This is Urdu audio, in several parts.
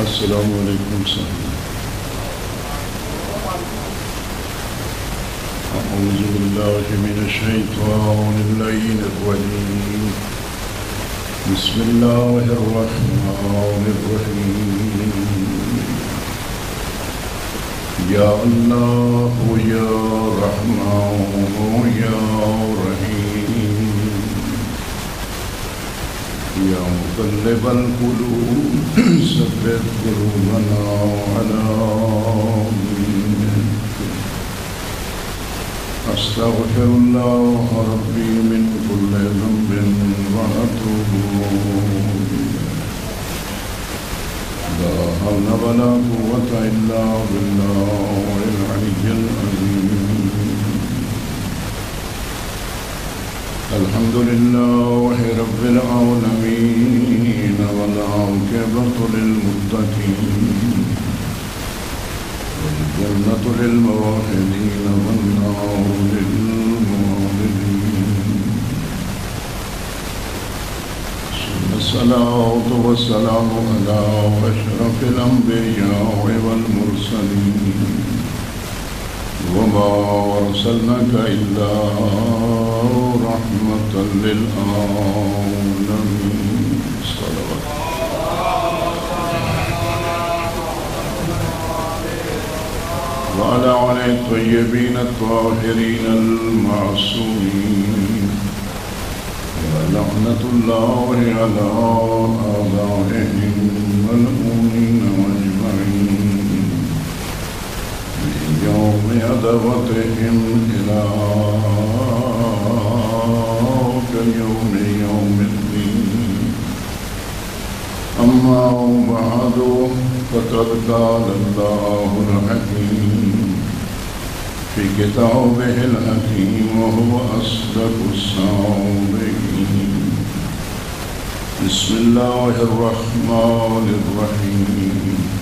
السلام علیکم صاحب أعوذ بالله من الشيطان اللعين الرجيم. بسم الله الرحمن الرحيم. يا الله يا رحمن يا رحيم. يا مقلب القلوب ثبت قلوبنا على أستغفر الله ربي من كل ذنب وأتوب لا حول ولا قوة إلا بالله العلي العظيم الحمد لله رب العالمين والعاقبة للمتقين والجنة للموحدين والنار للمعرضين الصلاة والسلام على أشرف الأنبياء والمرسلين وما أرسلناك إلا رحمة للعالمين. صلوات وعلى آل الطيبين الطاهرين المعصومين. ولعنة الله على آبائهم والمؤمنين أجمعين من يوم عدوتهم إلى كاليوم يوم الدين. أما بعد فقد قال الله الحكيم. في كتابه الحكيم وهو أصدق الصادقين. بسم الله الرحمن الرحيم.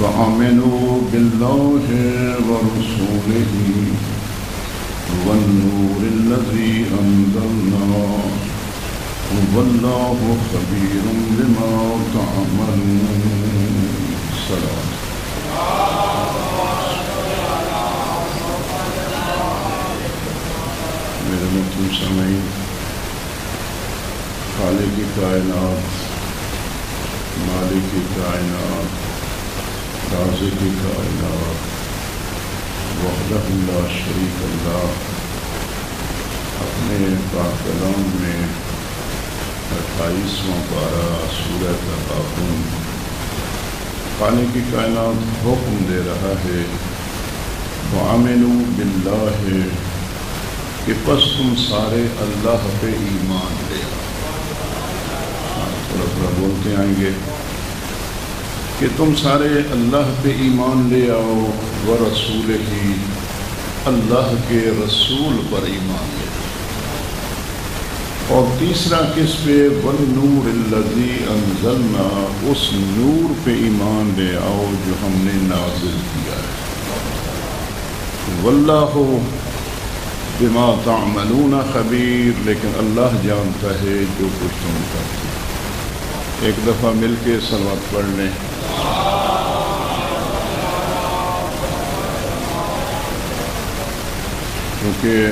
فآمنوا بالله ورسوله والنور الذي أنزلنا والله خبير بما تعملون. سلام میرے مطلب محترم سامعین خالق کی کائنات، مالک کی کائنات رازق کی کائنات وحدہ اللہ شریک اللہ اپنے پاک کلام میں اٹھائیسواں پارہ سورت تعاون خانے کی کائنات حکم دے رہا ہے وامن باللہ ہے کہ پس تم سارے اللہ پہ ایمان لے تھوڑا ہاں، تھوڑا بولتے آئیں گے۔ کہ تم سارے اللہ پہ ایمان لے آؤ و رسول ہی اللہ کے رسول پر ایمان لے اور تیسرا کس پہ؟ ون نور الذی انزلنا، اس نور پہ ایمان لے آؤ جو ہم نے نازل کیا ہے۔ واللہ بما تعملون خبیر، لیکن اللہ جانتا ہے جو کچھ تم کرتے ایک دفعہ مل کے سلوات پڑھ لیں۔ کیونکہ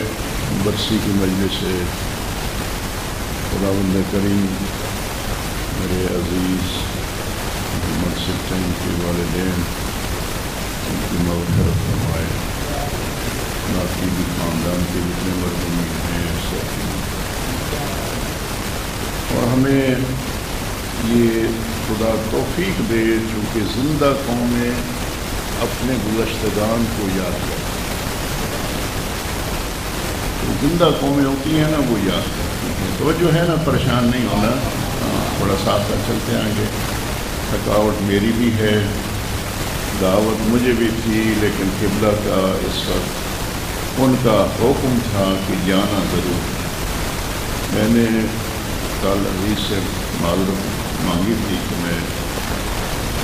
برسی کی مجلس سے خداوند کریم میرے عزیز، محمد سلطن کے والدین، ان کی مغفرت فرمائے۔ باقی بھی خاندان کے جتنے مرحوم ہیں، سب اور ہمیں یہ خدا توفیق دے، چونکہ زندہ قومیں اپنے گزشتگان کو یاد کریں۔ زندہ قومیں ہوتی ہیں نا وہ یاد کرتی ہیں۔ ہے نا، پریشان نہیں ہونا۔ ہاں، تھوڑا ساتھ ساتھ چلتے آگے۔ تھکاوٹ میری بھی ہے، دعوت مجھے بھی تھی، لیکن قبلہ کا اس وقت ان کا حکم تھا کہ جانا ضرور۔ میں نے کل عزیز سے معذرت مانگی تھی کہ میں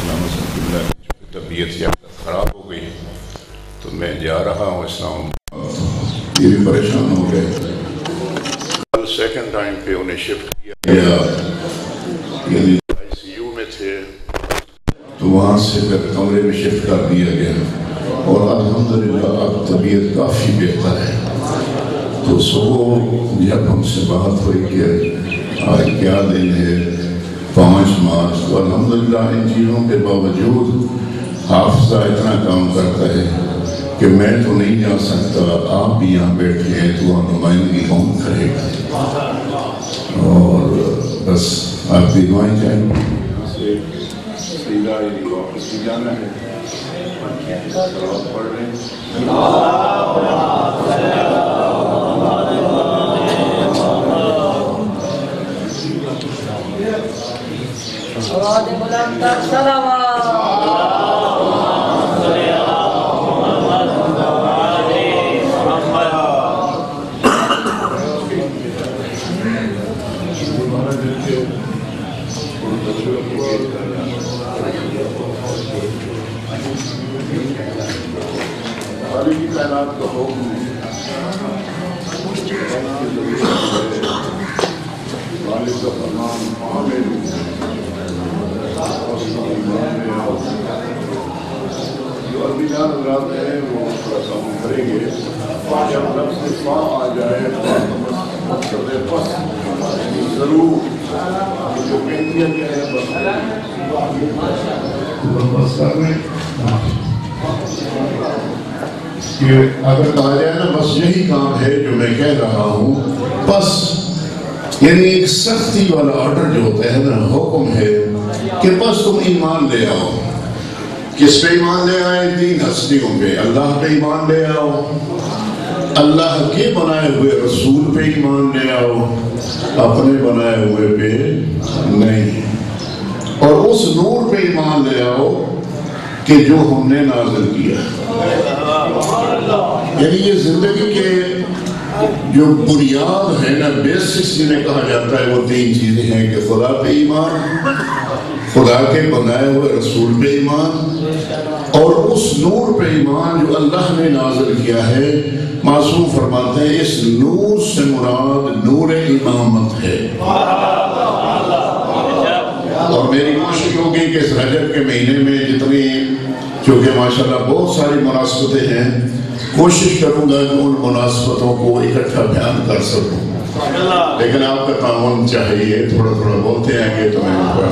علامہ صاحب قبلہ طبیعت زیادہ خراب ہو گئی، تو میں جا رہا ہوں اسلام یہ بھی پریشان ہو گئے۔ کل سیکنڈ ٹائم پہ انہیں شفٹ کیا۔ یعنی آئی سی یو میں تھے۔ تو وہاں سے پھر کمرے میں شفٹ کر دیا گیا۔ اور الحمدللہ اب طبیعت کافی بہتر ہے۔ تو صبح جب ہم سے بات ہوئی کہ آج کیا دن ہے پانچ مارچ تو الحمدللہ ان چیزوں کے باوجود حافظہ اتنا کام کرتا ہے۔ کہ میں تو نہیں جا سکتا، آپ بھی یہاں بیٹھے ہیں، تو وہاں نمائندگی کون کرے گا؟ اور بس، آپ کی دعائیں چاہیے واپس بلند کر صلوات خالی کی کائنات کا حکم غالب کا فرمان عامل اور جو عربی جان حضرات ہیں وہ تھوڑا سا ہم کریں گے جب لفظ فا آ جائے مقصد پس ضرور جو پینتیاں کیا ہے بس بس کر رہے ہیں کہ اگر کہا جائے نا بس یہی کام ہے جو میں کہہ رہا ہوں، بس یعنی ایک سختی والا آرڈر جو ہوتا ہے نا، حکم ہے کہ بس تم ایمان لے آؤ۔ کس پہ ایمان لے آئے؟ تین ہستیوں پہ۔ اللہ پہ ایمان لے آؤ۔ اللہ کے بنائے ہوئے رسول پہ ایمان لے آؤ۔ اپنے بنائے ہوئے پہ نہیں۔ اور اس نور پہ ایمان لے آؤ کہ جو ہم نے نازل کیا۔ یعنی یہ زندگی کے جو بنیاد ہے نا بیسکس جنہیں کہا جاتا ہے وہ تین چیزیں ہیں کہ خدا پہ ایمان، خدا کے بنائے ہوئے رسول پہ ایمان اور اس نور پہ ایمان جو اللہ نے نازل کیا ہے۔ معصوم فرماتے ہیں، اس نور سے مراد نور امامت ہے۔ اور میری کوشش کہ اس رجب کے مہینے میں جتنی چونکہ ماشاءاللہ بہت ساری مناسبتیں ہیں، کوشش کروں گا کہ ان مناسبتوں کو اکٹھا بیان کر سکوں۔ لیکن آپ کا تعاون چاہیے، تھوڑا تھوڑا بولتے ہیں کہ تو میں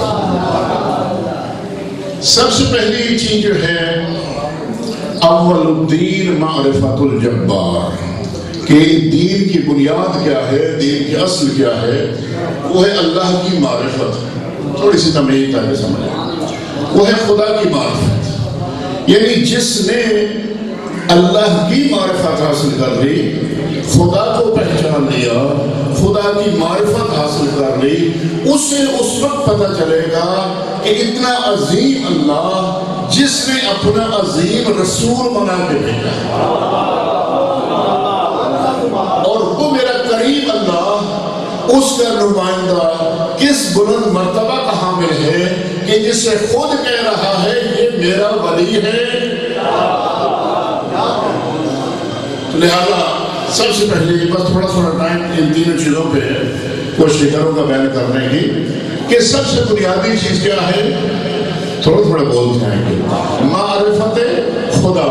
سب سے پہلی چیز جو ہے، اول الدین معرفت الجبار۔ کہ دین کی بنیاد کیا ہے، دین کی اصل کیا ہے، وہ ہے اللہ کی معرفت۔ تھوڑی سی تمہیں تاکہ سمجھیں وہ ہے خدا کی معرفت۔ یعنی جس نے اللہ کی معرفت حاصل کر لی، خدا کو پہچان لیا، خدا کی معرفت حاصل کر لی، اسے اس وقت پتہ چلے گا کہ اتنا عظیم اللہ جس نے اپنا عظیم رسول بنا کے بھیجا اور وہ میرا قریب اللہ، اس کا نمائندہ کس بلند مرتبہ کا حامل ہے کہ جسے خود کہہ رہا ہے یہ میرا ولی ہے؟ تو لہذا سب سے پہلے بس تھوڑا تھوڑا ٹائم ان تینوں چیزوں پہ کوشش کروں کا بیان کرنے کی کہ سب سے بنیادی چیز کیا ہے؟ تھوڑا تھوڑا بولتے ہیں کہ معرفت خدا،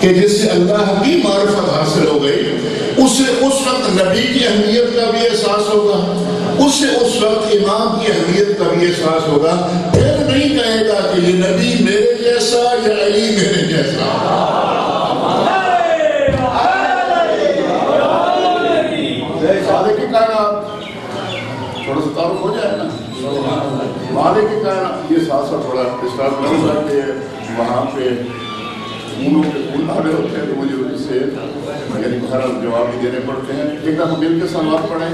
کہ جس سے اللہ کی معرفت حاصل ہو گئی، اسے اس وقت نبی کی اہمیت کا بھی احساس ہوگا۔ اسے اس وقت امام کی اہمیت کا بھی احساس ہوگا، پھر نہیں کہے گا کہ یہ نبی میرے جیسا یا علی میرے جیسا۔ تھوڑا سا تعارف ہو جائے نا؟ مالک کی کائنات، یہ ساتھ ساتھ تھوڑا اسٹارٹ کروں گا کہ وہاں پہ پھولوں کے پھول آ ہوتے ہیں تو مجھے اس سے یعنی بہرحال جواب بھی دینے پڑتے ہیں ایک دفعہ مل کے سلوات پڑھیں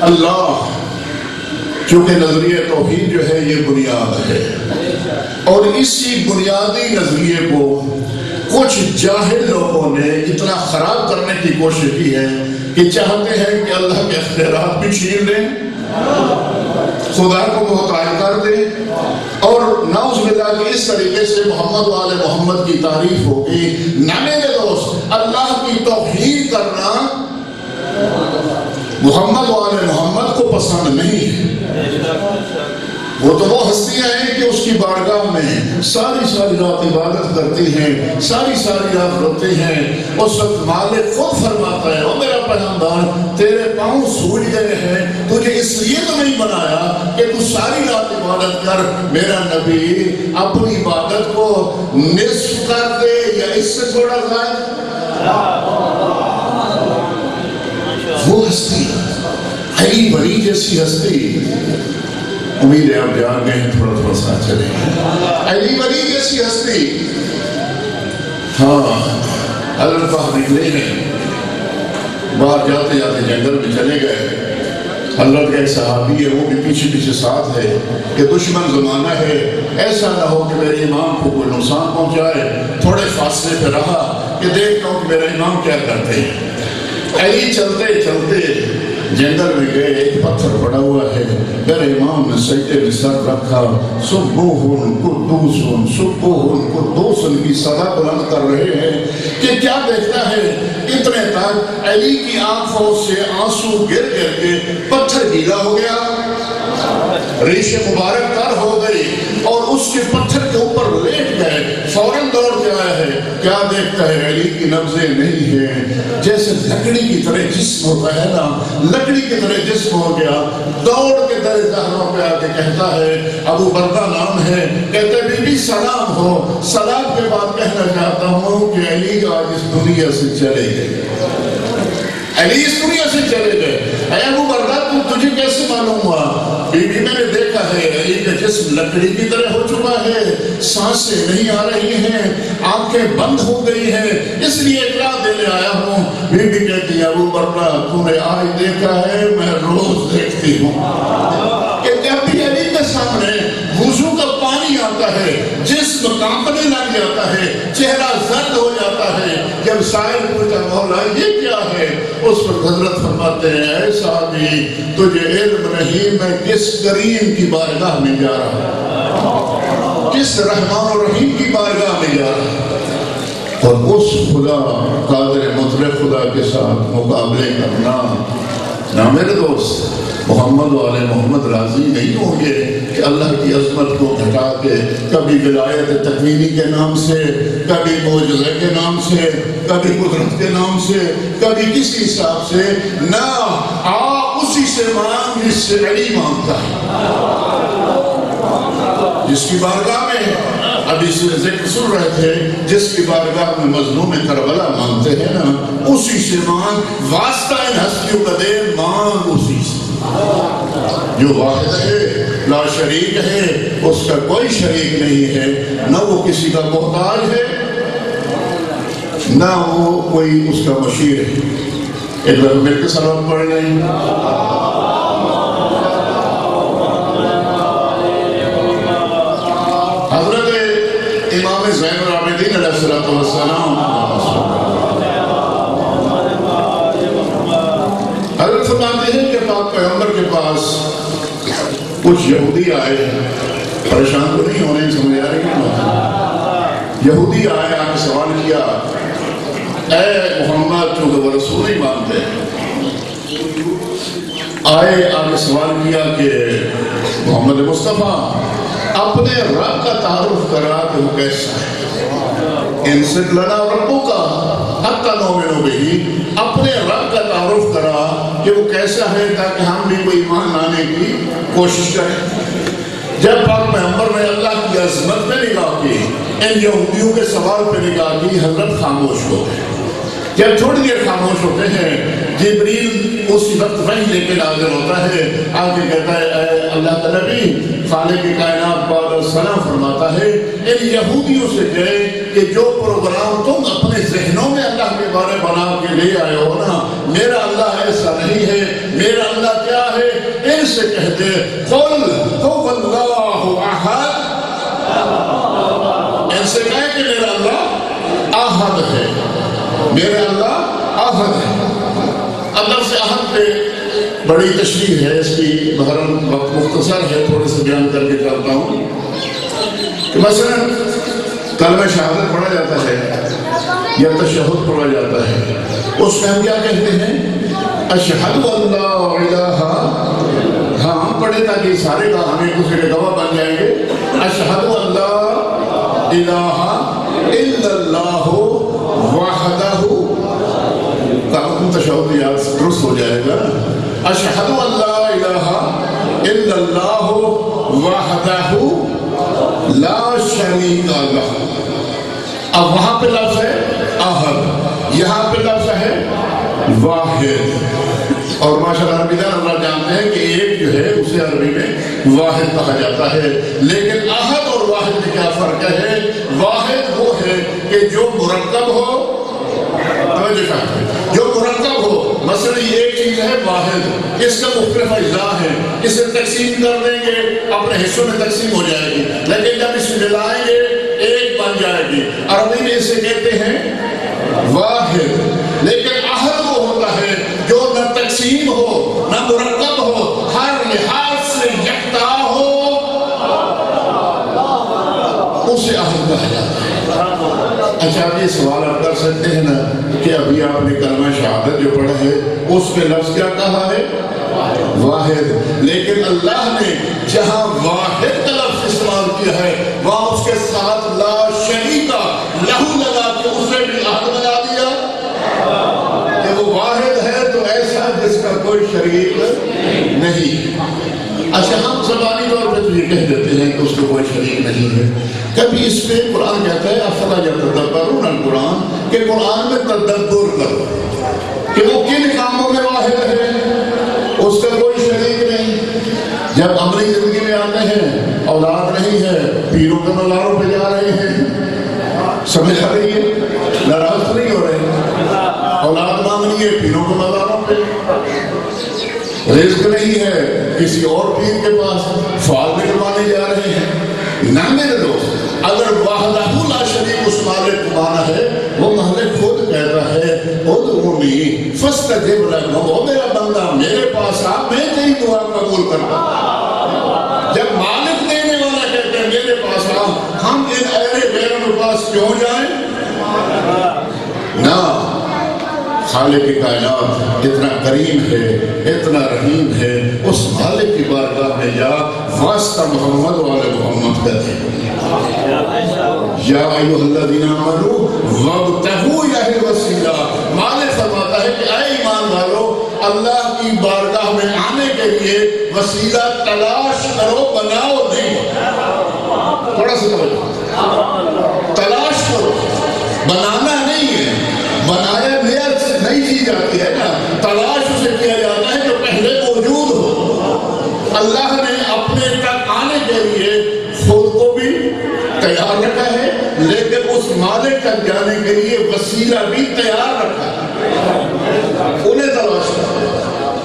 اللہ چونکہ نظریہ توحید جو ہے یہ بنیاد ہے اور اسی بنیادی نظریے کو کچھ جاہل لوگوں نے اتنا خراب کرنے کی کوشش کی ہے کہ چاہتے ہیں کہ اللہ کے اختیارات بھی چھین لیں۔ خدا کو محتاج کر دے اور نوز ملا کہ اس طریقے سے محمد والے محمد کی تعریف ہوگی نہ میرے دوست، اللہ کی توحید کرنا محمد والے محمد کو پسند نہیں ہے۔ وہ تو وہ ہستیاں ہیں کہ اس کی بارگاہ میں ساری ساری رات عبادت کرتی ہیں، ساری ساری رات روتی ہیں۔ اس وقت مالک خود فرماتا ہے، او میرا پیغمبر، تیرے پاؤں سوج گئے ہیں، تجھے اس لیے تو نہیں بنایا کہ تو ساری رات عبادت کر۔ میرا نبی اپنی عبادت کو نصف کر دے یا اس سے تھوڑا زائد وہ ہستی، علی بڑی جیسی ہستی امید ہے آپ جان گئے ہیں، تھوڑا تھوڑا ساتھ چلیں۔ علی بڑی جیسی ہستی۔ ہاں حضرت نکلے ہیں۔ باہر جاتے جاتے جنگل میں چلے گئے۔ حضرت کا ایک صحابی ہے، وہ بھی پیچھے پیچھے ساتھ ہے کہ دشمن زمانہ ہے۔ ایسا نہ ہو کہ میرے امام کو کوئی نقصان پہنچائے۔ تھوڑے فاصلے پہ رہا کہ دیکھتا ہوں کہ میرا امام کیا کرتے ہیں۔ علی چلتے چلتے جنگل میں گئے ایک پتھر پڑا ہوا ہے میرے امام نے سجدے میں سر رکھا سبوہن قدوسن سبوہن قدوسن کی صدا بلند کر رہے ہیں کہ کیا دیکھتا ہے اتنے تک علی کی آنکھوں سے آنسو گر گر کے پتھر گیلا ہو گیا ریش مبارک تر ہو گئی اور اس کے پتھر کے اوپر لیٹ گئے فوراً دوڑ کے آیا ہے کیا دیکھتا ہے علی کی نبزیں نہیں ہیں؟ جیسے لکڑی کی طرح جسم ہوتا ہے نا، لکڑی کی طرح جسم ہو گیا، دوڑ کے در زہروں پہ آ کے کہتا ہے، ابو بردہ نام ہے کہتے بی بی سلام ہو، سلام کے بعد کہنا چاہتا ہوں کہ علی آج اس دنیا سے چلے گئے۔ علی اس دنیا سے چلے گئے۔ اے ابو بردہ تجھے کیسے معلوم ہوا؟ بی بی میں کا ہے؟ علی کا جسم لکڑی کی طرح ہو چکا ہے، سانسیں نہیں آ رہی ہیں، آنکھیں بند ہو گئی ہیں، اس لیے اطلاع دینے آیا ہوں۔ بی بی کہتی ہے، ابو بردہ تو نے آج دیکھا ہے، میں روز دیکھتی ہوں کہ جب بھی علی کے سامنے وضو کا پانی ہے۔ جسم کانپنے لگ جاتا ہے، چہرہ زرد ہو جاتا ہے۔ جب سائل پوچھا مولا یہ کیا ہے، اس پر حضرت فرماتے ہیں، اے صحابی، تجھے علم نہیں، میں کس کریم کی بارگاہ میں جا رہا ہوں؟ کس رحمان و رحیم کی بارگاہ میں جا رہا ہوں؟ اور اس خدا، قادر مطلق خدا کے ساتھ مقابلے کرنا نہ میرے دوست محمد والے محمد راضی نہیں ہوں گے کہ اللہ کی عظمت کو گھٹا کے کبھی ولایت تکوینی کے نام سے، کبھی معجزہ کے نام سے، کبھی قدرت کے نام سے، کبھی کسی حساب سے، نہ آپ اسی سے مانگ جس سے علی مانگتا ہے۔ جس کی بارگاہ میں ابھی سے ذکر سن رہے تھے، جس کی بارگاہ میں مظلوم کربلا مانگتے ہیں نا، اسی سے مانگ، واسطہ ان ہستیوں کا دے مانگ اسی سے۔ جو واحد ہے، لا شریک ہے، اس کا کوئی شریک نہیں ہے، نہ وہ کسی کا محتاج ہے، نہ وہ کوئی اس کا مشیر ہے۔ ایک بار مل کے سلام پڑھ لیں۔ حضرت امام زین العابدین علیہ السلام کچھ یہودی آئے پریشان تو نہیں ہونے سمجھ آ رہی یہودی آئے، آ کے سوال کیا، اے محمد، چونکہ وہ رسول ہی مانتے، آئے، آ کے سوال کیا کہ محمد مصطفیٰ، اپنے رب کا تعارف کرا کہ وہ کیسا ہے؟ ان سے لڑا ربوں کا، حتی نومنو بھی، اپنے رب کا تعارف کرا کہ وہ کیسا ہے تاکہ ہم بھی کوئی ایمان لانے کی کوشش کریں۔ جب پاک پیغمبر نے اللہ کی عظمت پہ نگاہ کی، ان یہودیوں کے سوال پہ نگاہ کی، حضرت خاموش ہو گئے۔ جب تھوڑی دیر خاموش ہوتے ہیں، جبریل اسی وقت وہی لے کے نازل ہوتا ہے۔ آگے کہتا ہے، اے اللہ کا نبی، خالق کائنات بعد سلام فرماتا ہے ان یہودیوں سے کہے کہ جو پروگرام تم اپنے ذہنوں میں اللہ کے بارے بنا کے لے آئے ہو نا، میرا اللہ ایسا نہیں ہے، میرا اللہ کیا ہے؟ ان سے کہتے قل هو اللہ احد۔ ان سے کہے کہ میرا اللہ احد ہے۔ میرا اللہ احد ہے۔ اللہ سے احد پہ بڑی تشریح ہے، اس کی بہرحال وقت مختصر ہے، تھوڑے سے بیان کر کے کرتا ہوں۔ کہ مثلا کلمہ شہادت پڑھا جاتا ہے یا تشہد پڑھا جاتا ہے، اس میں ہم کیا کہتے ہیں؟ اشہد اللہ الہ ہاں ہم پڑھے تاکہ سارے کا ہمیں دوسرے کے گواہ بن جائیں گے۔ اشہد اللہ الہ الا اللہ وحدہ کہاں تشہد یاد درست ہو جائے گا۔ اشہد اللہ الہ الا اللہ وحدہ لا شریک لہ اب وہاں پہ لفظ ہے احد یہاں پہ لفظ ہے واحد۔ اور ماشاءاللہ عربی دان اللہ جانتے ہیں کہ ایک جو ہے اسے عربی میں واحد کہا جاتا ہے۔ لیکن احد اور واحد میں کیا فرق ہے؟ واحد کہ جو مرکب ہو جو مرکب ہو، مثلا یہ ایک چیز ہے واحد، اس کا مختلف اجزاء ہے اسے تقسیم کر دیں گے، اپنے حصوں میں تقسیم ہو جائے گی، لیکن جب اسے ملائیں گے، ایک بن جائے گی۔ عربی میں اسے کہتے ہیں واحد لیکن احد وہ ہوتا ہے جو نہ تقسیم ہو نہ مرکب ہو ہر لحاظ سے یکتا ہو اسے احد کہا جاتا ہے آپ یہ سوال آپ کر سکتے ہیں نا کہ ابھی آپ نے کلمہ شہادت جو پڑھا ہے، اس پہ لفظ کیا کہا ہے؟ واحد۔ لیکن اللہ نے جہاں واحد کا لفظ استعمال کیا ہے، وہاں اس کے ساتھ لا شریکہ لہو لگا کے اسے بھی عہد بنا دیا۔ کہ وہ واحد ہے تو ایسا جس کا کوئی شریک نہیں۔ اچھا ہم زبانی یہ کہہ دیتے ہیں کہ اس کا کوئی شریک نہیں ہے کبھی اس پہ قرآن کہتا ہے افلا یا تدبرون القرآن کہ قرآن میں تدبر کرو کہ وہ کن کاموں میں واحد ہے اس کا کوئی شریک نہیں جب عملی زندگی میں آتے ہیں اولاد نہیں ہے پیروں کے مزاروں پہ جا رہے ہیں سمجھ آ رہی ہے ناراض نہیں ہو رہے اولاد مانگنی ہے پیروں کے مزاروں پہ رزق نہیں ہے کسی اور پیر کے پاس فال نکلوانے جا رہے ہیں نہ میرے دوست اگر واحدہ لا شریک اس مالک کو مانا ہے، وہ مالک خود کہہ رہا ہے۔ ادعونی فاستجب لکم، وہ میرا بندہ، میرے پاس آ، میں تیری دعا قبول کرتا ہوں۔ جب مالک دینے والا کہتا ہے، میرے پاس آ ہم ان اہل بیروں کے پاس کیوں جائیں؟ نہ۔ خالق کائنات اتنا کریم ہے، اتنا رحیم ہے، اس مالک کی بارگاہ میں یا واسطہ محمد والے محمد کہتے ہیں یا ایوہ الذین آمنوا وابتغوا الیہ الوسیلہ۔ مالک فرماتا ہے کہ اے ایمان والو، اللہ کی بارگاہ میں آنے کے لیے وسیلہ تلاش کرو، بناؤ نہیں۔ تھوڑا سا توجہ۔ تلاش کرو۔ بنانا نہیں ہے۔ بنایا نیا نہیں کی جاتی ہے نا، تلاش اسے کیا جاتا ہے جو پہلے موجود ہو۔ اللہ نے اپنے تک آنے کے لیے خود کو بھی تیار رکھا ہے، لیکن اس مالک تک جانے کے لیے وسیلہ بھی تیار رکھا ہے۔ انہیں تلاش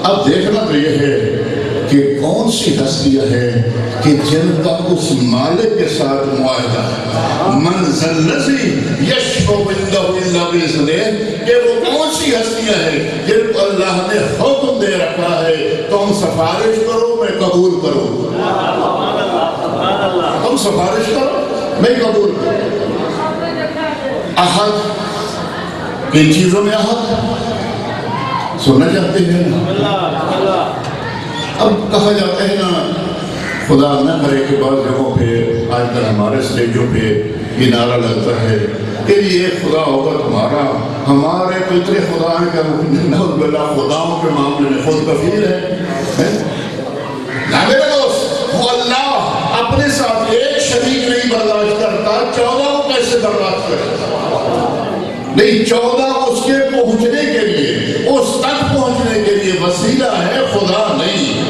اب دیکھنا تو یہ ہے کہ کون سی ہستیاں ہیں کہ جن کا اس مالک کے ساتھ معاہدہ ہے؟ من ذلذی یشفع عندہ الا باذنہ کہ وہ کون سی ہستیاں ہیں جن کو اللہ نے حکم دے رکھا ہے؟ تم سفارش کرو، میں قبول کروں۔ تم سفارش کرو، میں قبول کروں۔ احد کن چیزوں میں احد۔ سننا چاہتے ہیں؟ اللہ اللہ اب کہا جاتا ہے نا، خدا نہ کرے کہ بعض جگہوں پہ آج کل ہمارے سٹیجوں پہ یہ نعرہ لگتا ہے کہ یہ خدا ہوگا تمہارا۔ ہمارے تو اتنے خدا ہیں کہ نعوذ باللہ خداؤں کے معاملے میں خود کفیل ہے نہ دوست۔ وہ اللہ اپنے ساتھ ایک شریک نہیں برداشت کرتا چودہ کو کیسے برداشت کرتا نہیں، چودہ اس کے پہنچنے کے لیے، اس تک پہنچنے کے لیے وسیلہ ہے، خدا نہیں۔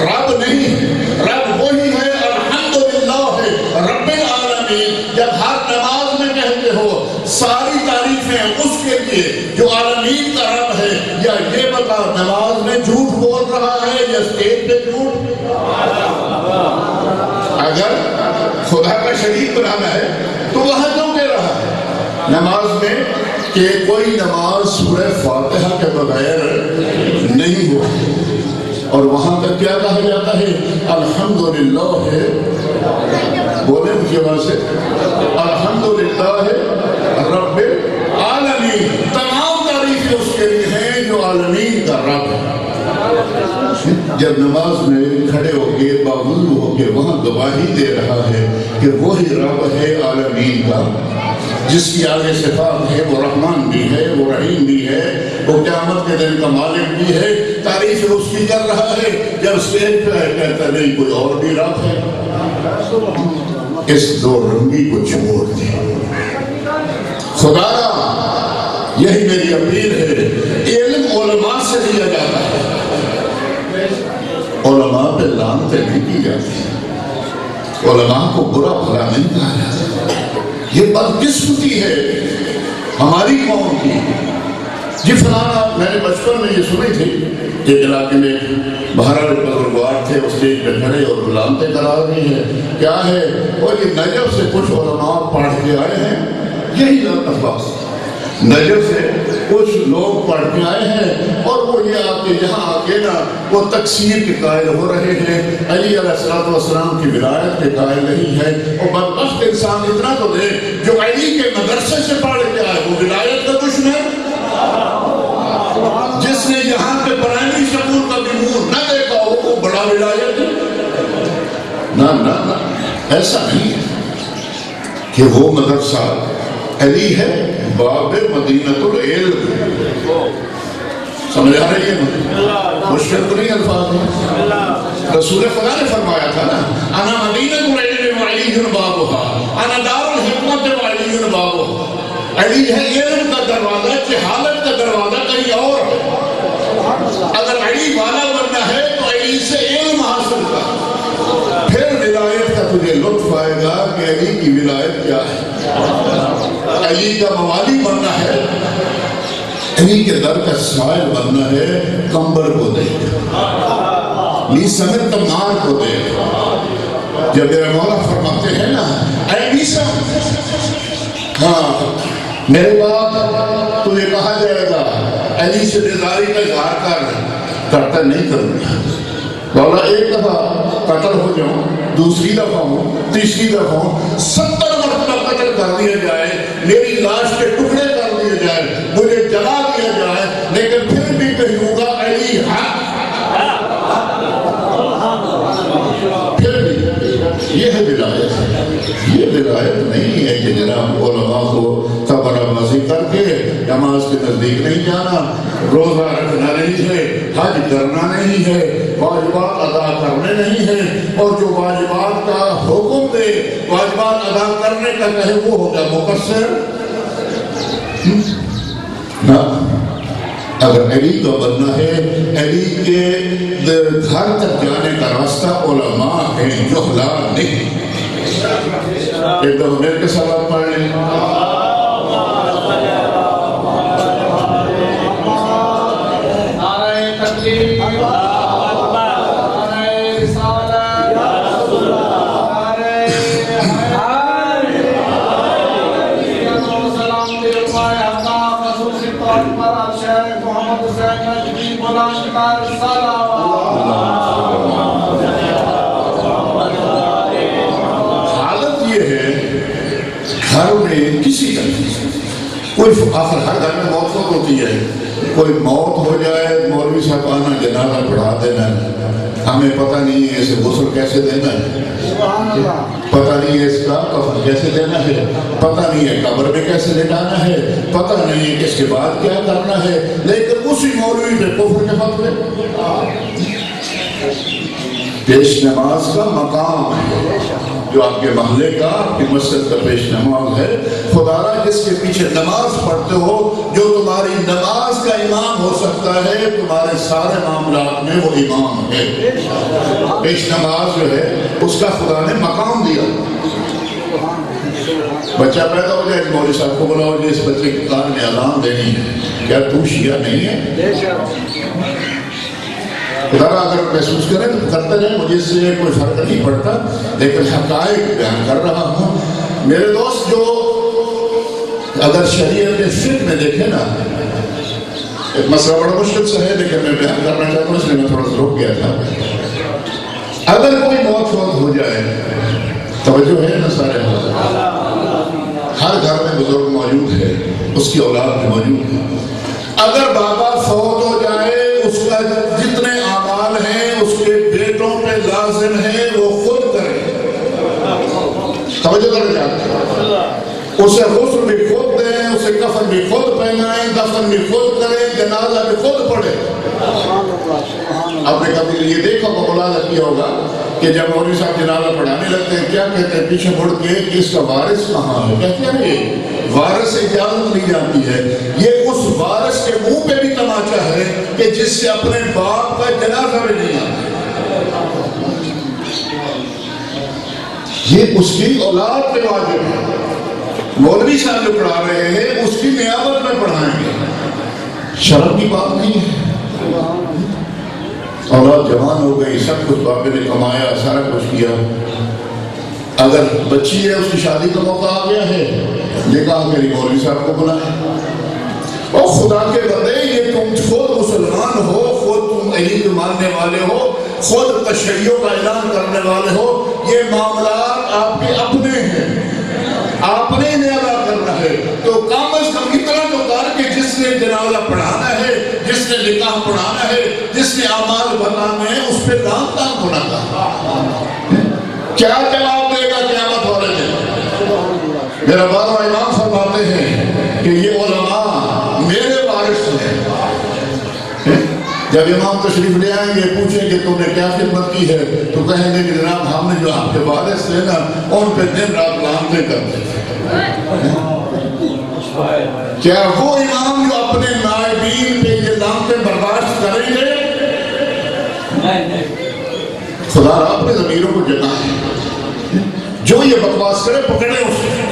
رب نہیں، رب وہی ہے، الحمدللہ ہے رب العالمین۔ جب ہر نماز میں کہتے ہو، ساری تعریفیں اس کے لیے جو عالمین کا رب ہے، یا یہ بتا، نماز میں جھوٹ بول رہا ہے یا اسٹیج پہ جھوٹ؟ اگر خدا کا شریک بنانا ہے، تو وہاں کیوں نماز میں کہ کوئی نماز سورہ فاتحہ کے بغیر نہیں ہو۔ اور وہاں تک کیا کہا جاتا ہے؟ الحمدللہ۔ ہے بولے مجھے وہاں سے۔ الحمدللہ۔ ہے رب العالمین۔ تمام تعریفیں اس کے لیے ہیں جو عالمین کا رب ہے۔ جب نماز میں کھڑے ہو کے، باوضو ہو کے وہاں گواہی دے رہا ہے کہ وہی رب ہے عالمین کا۔ جس کی آگے صفات ہے، وہ رحمان بھی ہے، وہ رحیم بھی ہے، وہ قیامت کے دن کا مالک بھی ہے۔ تعریف اس کی کر رہا ہے، جب اسٹیج پہ ہے، کہتا نہیں، کوئی اور بھی رب ہے۔ اس دو رنگی کو چھوڑ دے۔ خدا، یہی میری اپیل ہے۔ علم علماء سے لیا جاتا ہے۔ علماء پہ لانتے نہیں کی جاتی۔ علماء کو برا بھلا نہیں کہا جاتا۔ یہ بدقسمتی ہے ہماری قوم کی۔ جی فلانا، میں نے بچپن میں یہ سنی تھی ایک علاقے میں بہرحال بزرگوار تھے اسٹیج پہ کھڑے اور غلامتیں کرا رہی ہیں۔ کیا ہے؟ اور یہ نجب سے کچھ علماء پڑھ کے آئے ہیں۔ یہی الفاظ۔ نجب سے کچھ لوگ پڑھ کے آئے ہیں اور وہ یہ آپ کے یہاں آگے نا وہ تقسیم کے قائل ہو رہے ہیں۔ علی علیہ السلام والسلام کی ولایت کے قائل نہیں ہے اور بدبخت انسان اتنا تو دے جو علی کے مدرسے سے پڑھ کے آئے، وہ ولایت کا دشمن؟ جس نے یہاں کے پرائمری سکول کا بھی منہ نہ دیکھا ہو، وہ بڑا ولایت نہ نہ، ایسا نہیں ہے کہ وہ مدرسہ علی ہے باب مدینت العلم۔ سمجھ آ رہی ہے؟ مشکل تو نہیں الفاظ ہیں رسول خدا نے فرمایا تھا نا، انا مدینت العلم وعلی بابها انا دار الحکمت وعلی بابها علی ہے علم کا دروازہ، جہالت کا دروازہ، کہیں اور ہے۔ اگر علی والا بننا ہے تو علی سے علم حاصل کر۔ پھر ولایت کا تجھے لطف آئے گا کہ علی کی ولایت کیا ہے کا موالی بننا ہے۔ علی کے در کا سائل بننا ہے، کمبر کو دے لی سمت تمار کو دے جب میرے مولا فرماتے ہیں نا، اے نیسا ہاں میرے بعد تجھے کہا جائے گا، علی سے بیداری کا اظہار کر کرتا نہیں کروں گا۔ مولا، ایک دفعہ قتل ہو جاؤں، دوسری دفعہ ہوں، تیسری دفعہ ہوں، ستر مرتبہ قتل کر دیا جائے۔ میری لاش کے ٹکڑے کر دیے جائے مجھے جلا دیا جائے، لیکن پھر بھی کہوں گا علی پھر بھی، یہ ہے ولایت۔ یہ ولایت نہیں ہے کہ جناب علماء کو قبر بازی کر کے نماز کے نزدیک نہیں جانا، روزہ رکھنا نہیں ہے، حج کرنا نہیں ہے، واجبات ادا کرنے نہیں ہے اور جو واجبات کا حکم دے، واجبات ادا کرنے کا کہے وہ ہوگا مقصر۔ اگر علی کا بننا ہے، علی کے گھر تک جانے کا راستہ علماء ہے جہلا نہیں۔ ایک دفعہ میرے کے سوال پڑھ لیں کوئی آخر ہر گھر میں موت ہوت ہوتی ہے۔ کوئی موت ہو جائے، مولوی صاحب آنا جنازہ پڑھا دینا۔ ہے ہمیں پتہ نہیں ہے اسے غسل کیسے دینا ہے۔ پتہ نہیں ہے اس کا کفن کیسے دینا ہے۔ پتہ نہیں ہے قبر میں کیسے لٹانا ہے۔ پتہ نہیں ہے کس کے بعد کیا کرنا ہے۔ لیکن اسی مولوی پہ کفر کے فتوے پیش نماز کا مقام ہے۔ جو آپ کے محلے کا آپ کی مسجد کا پیش نماز ہے، خدا را جس کے پیچھے نماز پڑھتے ہو، جو تمہاری نماز کا امام ہو سکتا ہے، تمہارے سارے معاملات میں وہ امام ہے۔ پیش نماز جو ہے، اس کا خدا نے مقام دیا۔ بچہ پیدا ہو جائے، مولوی صاحب کو بلاؤ جی اس بچے کی کان میں اذان دینی ہے۔ کیا تو شیعہ نہیں ہے؟ خدا اگر محسوس کریں تو کرتا جائے مجھے اس سے کوئی فرق نہیں پڑتا، لیکن حقائق بیان کر رہا ہوں۔ میرے دوست، جو اگر شریعت کے فکر میں دیکھیں نا، ایک مسئلہ بڑا مشکل سے ہے، لیکن میں بیان کرنا چاہتا ہوں، اس لیے میں تھوڑا سا رک گیا تھا۔ اگر کوئی موت فوت ہو جائے، توجہ ہے نا سارے ہاں۔ ہر گھر میں بزرگ موجود ہے اس کی اولاد بھی موجود ہے۔ اگر بابا فوت ہو جائے، اس کا جتنے اس کے بیٹوں پہ لازم ہے وہ خود کرے۔ توجہ کرنا چاہتے اسے غسل بھی خود دیں، اسے کفن بھی خود پہنائیں، دفن بھی خود کریں، جنازہ بھی خود پڑھیں۔ آپ نے کبھی یہ دیکھا ملاحظہ کیا ہوگا کہ جب مولوی صاحب جنازہ پڑھانے لگتے ہیں، کیا کہتے ہیں؟ پیچھے مڑ کے، اس کا وارث کہاں ہے؟ کہتے ہیں وارث اجازت لی جاتی ہے۔ یہ اس وارث کے منہ پہ بھی تماچا ہے کہ جس سے اپنے باپ کا جنازہ بھی نہیں آتا۔ یہ اس کی اولاد پہ واجب ہے۔ مولوی صاحب جو پڑھا رہے ہیں، اس کی نیابت میں پڑھائیں گے۔ شرم کی بات نہیں ہے۔ اولاد جوان ہو گئی، سب کچھ باپے نے کمایا، سارا کچھ کیا۔ اگر بچی ہے، اس کی شادی کا موقع آ گیا ہے۔ دیکھا، میری مولوی صاحب کو بنا ہے اور خدا کے بندے، یہ تم خود مسلمان ہو، خود تم عید ماننے والے ہو، خود تشریعوں کا اعلان کرنے والے ہو، یہ معاملات آپ کے اپنے ہیں۔ آپ نے انہیں ادا کرنا ہے تو کم از کم اتنا تو کر کہ جس نے جنازہ پڑھانا ہے، جس نے نکاح پڑھانا ہے، جس نے اعمال بتانے ہیں، اس پہ کام کام ہونا تھا کیا جواب دے گا قیامت والے دن؟ میرا بارہ امام فرماتے ہیں کہ یہ علماء میرے وارث ہیں جب امام تشریف لے آئیں گے، پوچھیں کہ تم نے کیا خدمت کی ہے؟ تو کہیں گے کہ جناب، ہم نے جو آپ کے وارث تھے نا، ان پہ دن رات لانتے کرتے تھے کیا وہ امام جو اپنے نائبین پہ یہ لانتے برداشت کریں گے؟ خدا را اپنے ضمیروں کو جگہ ہے۔ جو یہ بکواس کرے، پکڑے اسے۔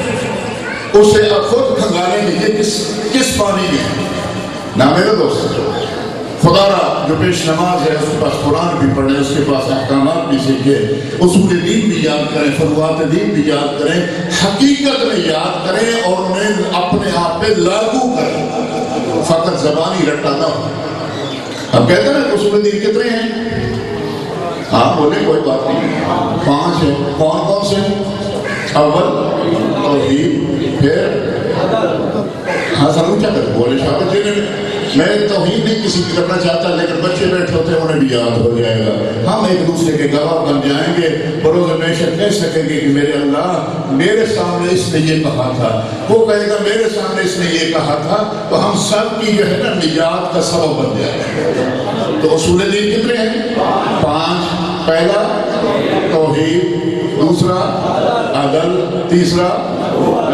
اسے خود کھنگالیں گے کس کس پانی میں نہ میرے دوست، خدا را جو پیش نماز ہے، اس کے پاس قرآن بھی پڑھیں، اس کے پاس احکامات بھی سیکھیں اصول دین بھی یاد کریں فروات دین بھی یاد کریں، حقیقت میں یاد کریں اور انہیں اپنے آپ پہ لاگو کریں فقط زبانی رٹا نہ ہو۔ ہم کہتے ہیں اصول دین کتنے ہیں؟ ہاں بولے کوئی بات نہیں۔ پانچ ہے کون کون سے؟ اول، توحید، پھر؟ ہاں سر کیا کریں بولے شاہ جی نے میں توحید نہیں کسی کی کرنا چاہتا، لیکن بچے بیٹھے ہوتے ہیں، انہیں بھی یاد ہو جائے گا۔ ہم ایک دوسرے کے گواہ بن جائیں گے۔ بروز ہمیشہ کہہ سکیں گے کہ میرے اللہ میرے سامنے اس نے یہ کہا تھا۔ وہ کہے گا، میرے سامنے اس نے یہ کہا تھا۔ تو ہم سب کی جو ہے نا، نجات کا سبب بن جائے۔ گا تو اصول دین کتنے ہیں؟ پانچ۔ پہلا، توحید۔ دوسرا، عدل۔ تیسرا،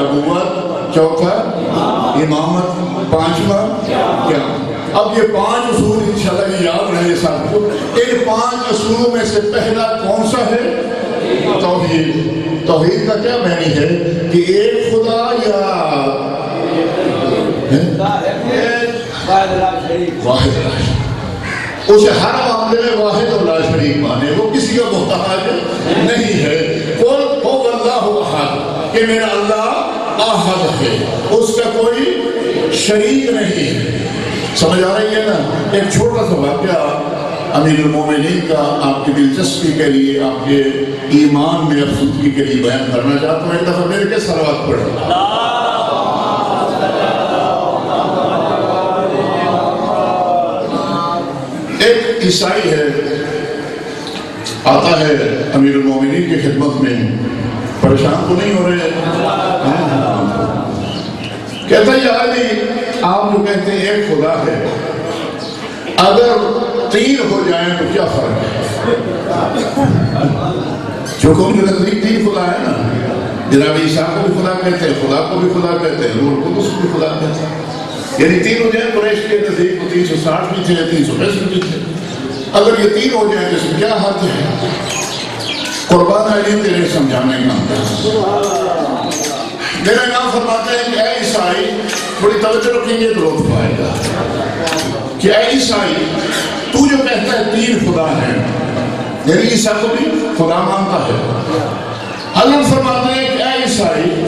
نبوت۔ چوتھا، امامت۔ پانچواں؟ کیا؟ اب یہ پانچ اصول انشاءاللہ یہ یاد رہے سب کو ان پانچ اصولوں میں سے پہلا کون سا ہے؟ توحید۔ توحید کا کیا معنی ہے؟ کہ ایک خدا یا واحد اسے ہر معاملے میں واحد اور لا شریک مانے۔ وہ کسی کا محتاج نہیں ہے۔ قل هو اللہ احد کہ میرا اللہ احد ہے۔ اس کا کوئی شریک نہیں ہے۔ سمجھ آ رہی ہے نا؟ ایک چھوٹا سا واقعہ امیر المومنین کا آپ کی دلچسپی کے لیے آپ کے ایمان میں افسودگی کے لیے بیان کرنا چاہتا ہوں۔ ایک دفعہ میرے کے سلوات پڑھیں ایک عیسائی ہے، آتا ہے امیر المومنین کی خدمت میں۔ پریشان تو نہیں ہو رہے؟ کہتا ہے، یا علی، آپ جو کہتے ہیں ایک خدا ہے۔ اگر تین ہو جائیں تو کیا فرق ہے؟ چونکہ ان کے نزدیک تین خدا ہے نا۔ جناب عیسیٰ کو بھی خدا کہتے ہیں، خدا کو بھی خدا کہتے ہیں روح کو بھی خدا کہتے ہیں۔ یعنی تین ہو جائیں قریش کے نزدیک وہ تین سو ساٹھ بھی تھے، تین سو پینسٹھ بھی تھے۔ اگر یہ تین ہو جائیں تو اس میں کیا حد ہے؟ قربان علی تیرے سمجھانے کا۔ میرا نام فرماتا ہے کہ اے عیسائی، تھوڑی توجہ رکھیں گے تو لطف آئے گا۔ کہ اے عیسائی، تو جو کہتا ہے تین خدا ہے۔ یعنی عیسیٰ کو بھی خدا مانتا ہے۔ حضرت فرماتے ہیں کہ اے عیسائی،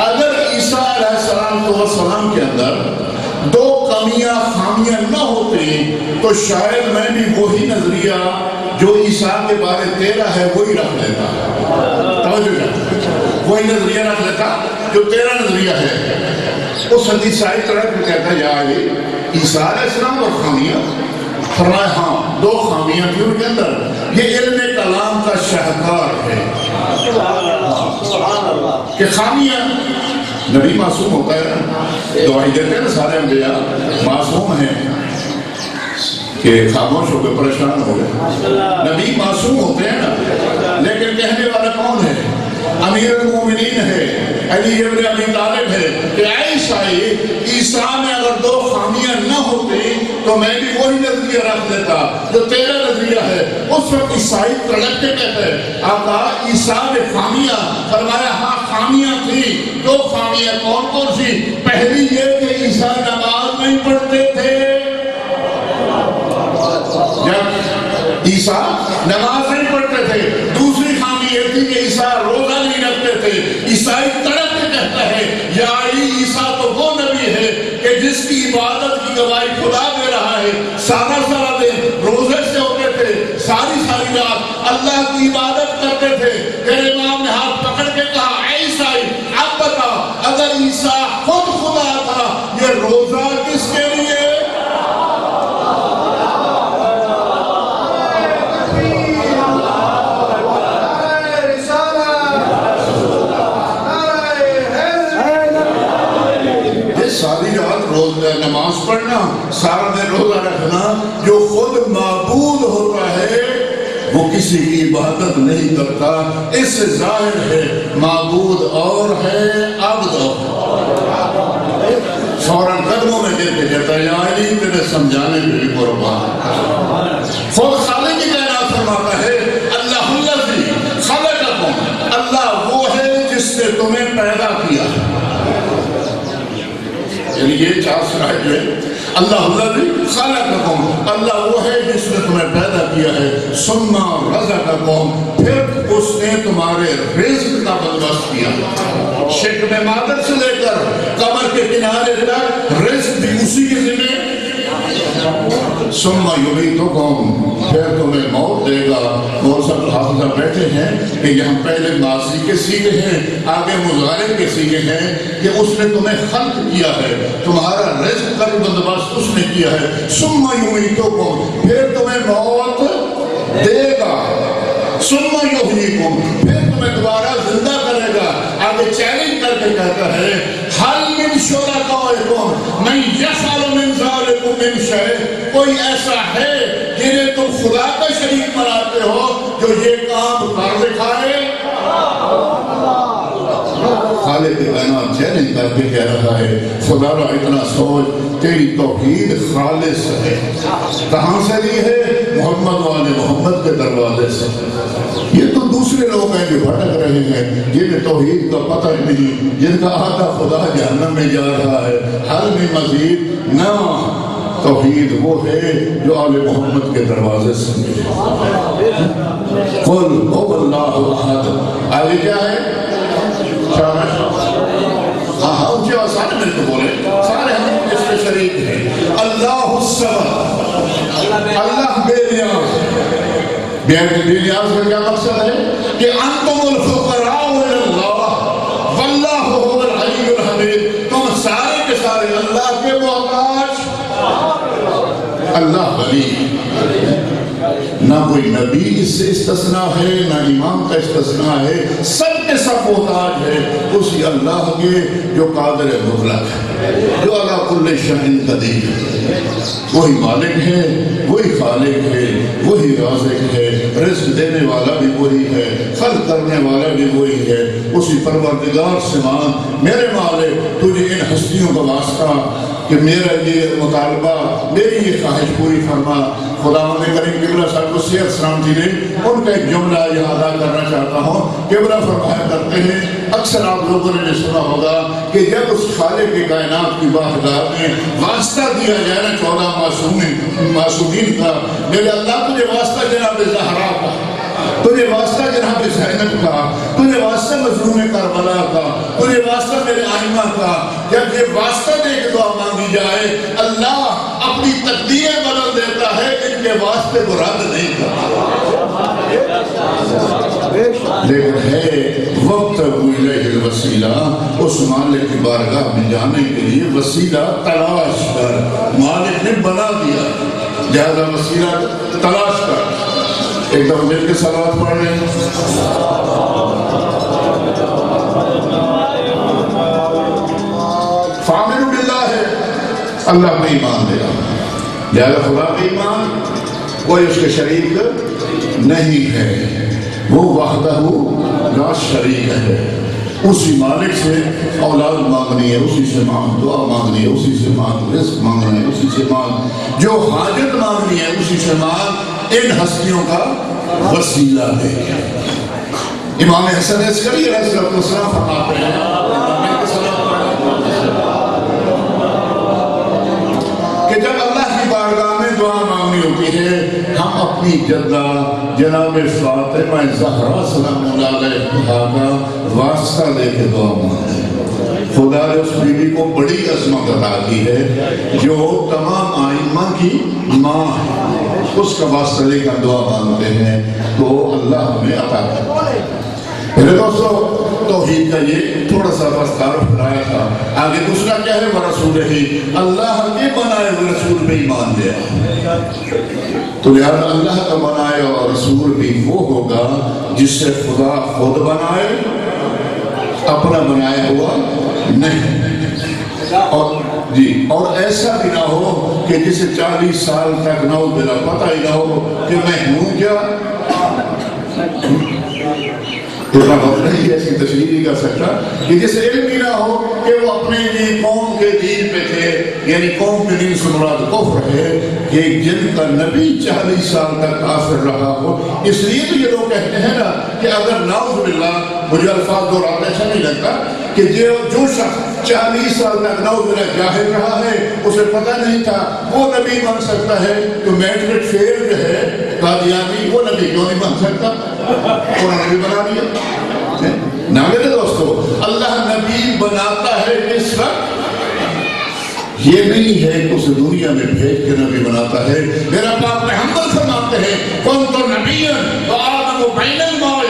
اگر عیسیٰ علیہ السلام تو السلام کے اندر دو کمیاں، خامیاں نہ ہوتی تو شاید میں بھی وہی نظریہ جو عیسیٰ کے بارے تیرا ہے، وہی رکھ لیتا توجہ جا وہی نظریہ رکھ لیتا جو تیرا نظریہ ہے اس حدیث سے طرح کہ کہتا ہے یا علی عیسیٰ علیہ السلام اور خامیہ فرمایا ہاں دو خامیاں تھی ان کے اندر یہ علم کلام کا شہکار ہے کہ خامیاں نبی معصوم ہوتا ہے نا دعائی دیتے ہیں نا سارے انبیاء معصوم ہیں کہ خاموش ہو گئے پریشان ہو گئے نبی معصوم ہوتے ہیں نا لیکن کہنے امیر المومنین ہے، علی ابن ابی طالب ہے کہ عیسائی عیسیٰ میں اگر دو خامیاں نہ ہوتی تو میں بھی وہی نظریہ رکھ دیتا جو تیرا نظریہ ہے۔ اس وقت عیسائی تڑک کے کہتے ہیں آقا عیسیٰ نے خامیاں فرمایا ہاں خامیاں تھی دو خامیاں کون کون سی؟ پہلی یہ کہ عیسیٰ نماز نہیں پڑھتے تھے۔ جب عیسیٰ نماز نہیں پڑھتے تھے۔ یہ تھی کہ عیسیٰ روزہ نہیں رکھتے تھے۔ عیسائی تڑپ کے کہتا ہے، یا علی عیسیٰ تو وہ نبی ہے کہ جس کی عبادت کی گواہی خدا دے رہا ہے۔ سارا سارا دن روزے سے ہوتے تھے، ساری ساری رات اللہ کی عبادت کرتے تھے۔ پھر امام نے ہاتھ پکڑ کے کہا، اے عیسائی، اب بتا، اگر عیسیٰ خود خدا تھا، یہ روزہ کس کے کسی کی عبادت نہیں کرتا، اس سے ظاہر ہے معبود اور ہے عبد اور۔ فوراً قدموں میں گر کے کہتا ہے، یا علی تیرے سمجھانے پہ بھی قربان۔ خود خالق کی کائنات فرماتا ہے، اللہ الذی خلقکم۔ اللہ وہ ہے جس نے تمہیں پیدا کیا۔ یعنی یہ چار سرائے جو ہے، اللہ الذی خلقکم۔ اللہ وہ ہے جس نے تمہیں پیدا کیا ہے۔ سننا رزقکم پھر اس نے تمہارے رزق کا بندوبست کیا۔ شکل مادر سے لے کر قبر کے کنارے تک رزق بھی اسی کے ذمہ۔ سما یوبی تو قوم پھر تمہیں موت دے گا۔ بہت سب حافظہ بیٹھے ہیں کہ یہاں پہلے ماضی کے سیگے ہیں، آگے مظاہر کے سیگے ہیں کہ اس نے تمہیں خلق کیا ہے۔ تمہارا رزق کا بھی بندوبست اس نے کیا ہے۔ سما یوبی تو قوم پھر تمہیں موت دے گا۔ سما یوبی کو پھر تمہیں دوبارہ زندہ کرے گا۔ آگے چیلنج کر کے کہتا ہے، حل من شرکائکم من یفعل من ذالکم من شیء کوئی ایسا ہے جنہیں تم خدا کا شریک بناتے ہو جو یہ کام کر دکھائے خالق کائنات چیلنج کر کے کہہ رہا ہے خدا را اتنا سوچ، تیری توحید خالص ہے۔ کہاں سے لی ہے؟ محمد والے محمد کے دروازے سے۔ یہ تو دوسرے لوگ ہیں جو بھٹک رہے ہیں، جنہیں توحید کا پتہ نہیں، جن کا آدھا خدا جہنم میں جا رہا ہے۔ حل میں مزید نہ توحید وہ ہے جو آل محمد کے دروازے سے۔ ملے قل هو اللہ احد۔ آگے کیا ہے؟ کیا ہاں ہاں اونچے سارے مل بولے، سارے ہم اس شریک ہیں۔ اللہ اللہ بے نیاز۔ بے نیاز کا کیا مقصد ہے؟ کہ انتم الفقراء اللہ، واللہ هو العلی الحمید۔ تم سارے کے سارے اللہ کے محتاج اللہ نہ کوئی نبی اس سے استثناء ہے، نہ امام کا استثناء ہے، سب کے سب محتاج ہے اسی اللہ کے جو قادر مطلق ہے، جو اللہ کل شہن قدیر ہے۔ وہی مالک ہے، وہی خالق ہے، وہی رازق ہے، رزق دینے والا بھی وہی ہے، خلق کرنے والا بھی وہی ہے۔ اسی پروردگار سے مان میرے مالک، تجھے ان ہستیوں کا واسطہ کہ میرا یہ مطالبہ، میری یہ خواہش پوری فرما۔ خدا نے کریم قبلہ صاحب کو صحت سلامتی نے ان کا ایک جملہ یہ ادا کرنا چاہتا ہوں۔ قبلہ فرمایا کرتے ہیں، اکثر آپ لوگوں نے سنا ہوگا کہ جب اس خالق کی کائنات کی بارگاہ میں واسطہ دیا جائے نا چودہ معصومین معصومین کا۔ میرے اللہ، تجھے واسطہ جناب زہرا کا، تجھے واسطہ جناب زینب کا، تجھے واسطہ مظلوم کربلا کا، تجھے واسطہ میرے آئمہ کا۔ جب یہ واسطہ دے کے دعا مانگی جائے، اللہ اپنی تقدیریں بدل دیتا ہے، ان کے واسطے کو رد نہیں کرتا۔ لیکن ہے وقت وسیلہ اس مالک کی بارگاہ میں جانے کے لیے وسیلہ تلاش کر، مالک نے بنا دیا۔ لہذا وسیلہ تلاش کر۔ ایک دفعہ مل کے سلوات پڑھ لیں۔ فامن باللہ ہے، اللہ پہ ایمان دے۔ لہذا خدا پہ ایمان، کوئی اس کے شریک نہیں ہے۔ وہ وحدہ لا شریک ہے۔ اسی مالک سے اولاد مانگنی ہے، اسی سے مانگ دعا مانگنی ہے، اسی سے مانگ رزق مانگنا ہے، اسی سے مانگ جو حاجت مانگنی ہے، اسی سے مانگ ان ہستیوں کا وسیلہ ہے۔ امام حسن عسکری علیہ السلام فرماتے ہیں اپنی جدہ جناب فاطمہ زہرا سلام علیہ کا واسطہ لے کے دعا مانگتے ہیں خدا نے اس بیوی کو بڑی عظمت عطا کی ہے جو تمام آئمہ کی ماں اس کا واسطہ لے کر دعا مانگتے ہیں تو اللہ ہمیں عطا کرتا ہے میرے دوستو، توحید کا یہ تھوڑا سا بس تعارف بنایا تھا۔ آگے دوسرا کیا ہے وہ رسول ہی۔ اللہ کے بنائے ہوئے رسول پہ ایمان دیا تو لہذا اللہ کا بنائے اور رسول بھی وہ ہوگا جس سے خدا خود بنائے، اپنا بنایا ہوا نہیں۔ اور جی اور ایسا بھی نہ ہو کہ جسے چالیس سال تک نہ ہو، میرا پتہ ہی نہ ہو کہ میں ہوں کیا۔ اتنا وقت نہیں ایسی تشریح نہیں کر سکتا کہ جسے علم ہی نہ ہو کہ وہ اپنے لیے قوم کے دین پہ تھے یعنی قوم کے دین سے مراد کفر ہے کہ جن کا نبی چالیس سال تک کافر رہا ہو اس لیے تو یہ لوگ کہتے ہیں نا کہ اگر نعوذ باللہ مجھے الفاظ دو رات اچھا نہیں لگتا کہ جو جو شخص چالیس سال تک نعوذ باللہ جاہر رہا ہے اسے پتہ نہیں تھا وہ نبی بن سکتا ہے تو میٹرک فیل جو ہے قادیانی وہ نبی کیوں نہیں بن سکتا قرآن نبی بنا دیا؟ نہ میرے دوستو، اللہ نبی بناتا ہے کس وقت؟ یہ نہیں ہے کہ اسے دنیا میں بھیج کے نبی بناتا ہے۔ میرا پاپ محمد فرماتے ہیں، کون تو نبی تو آدم و بین الماء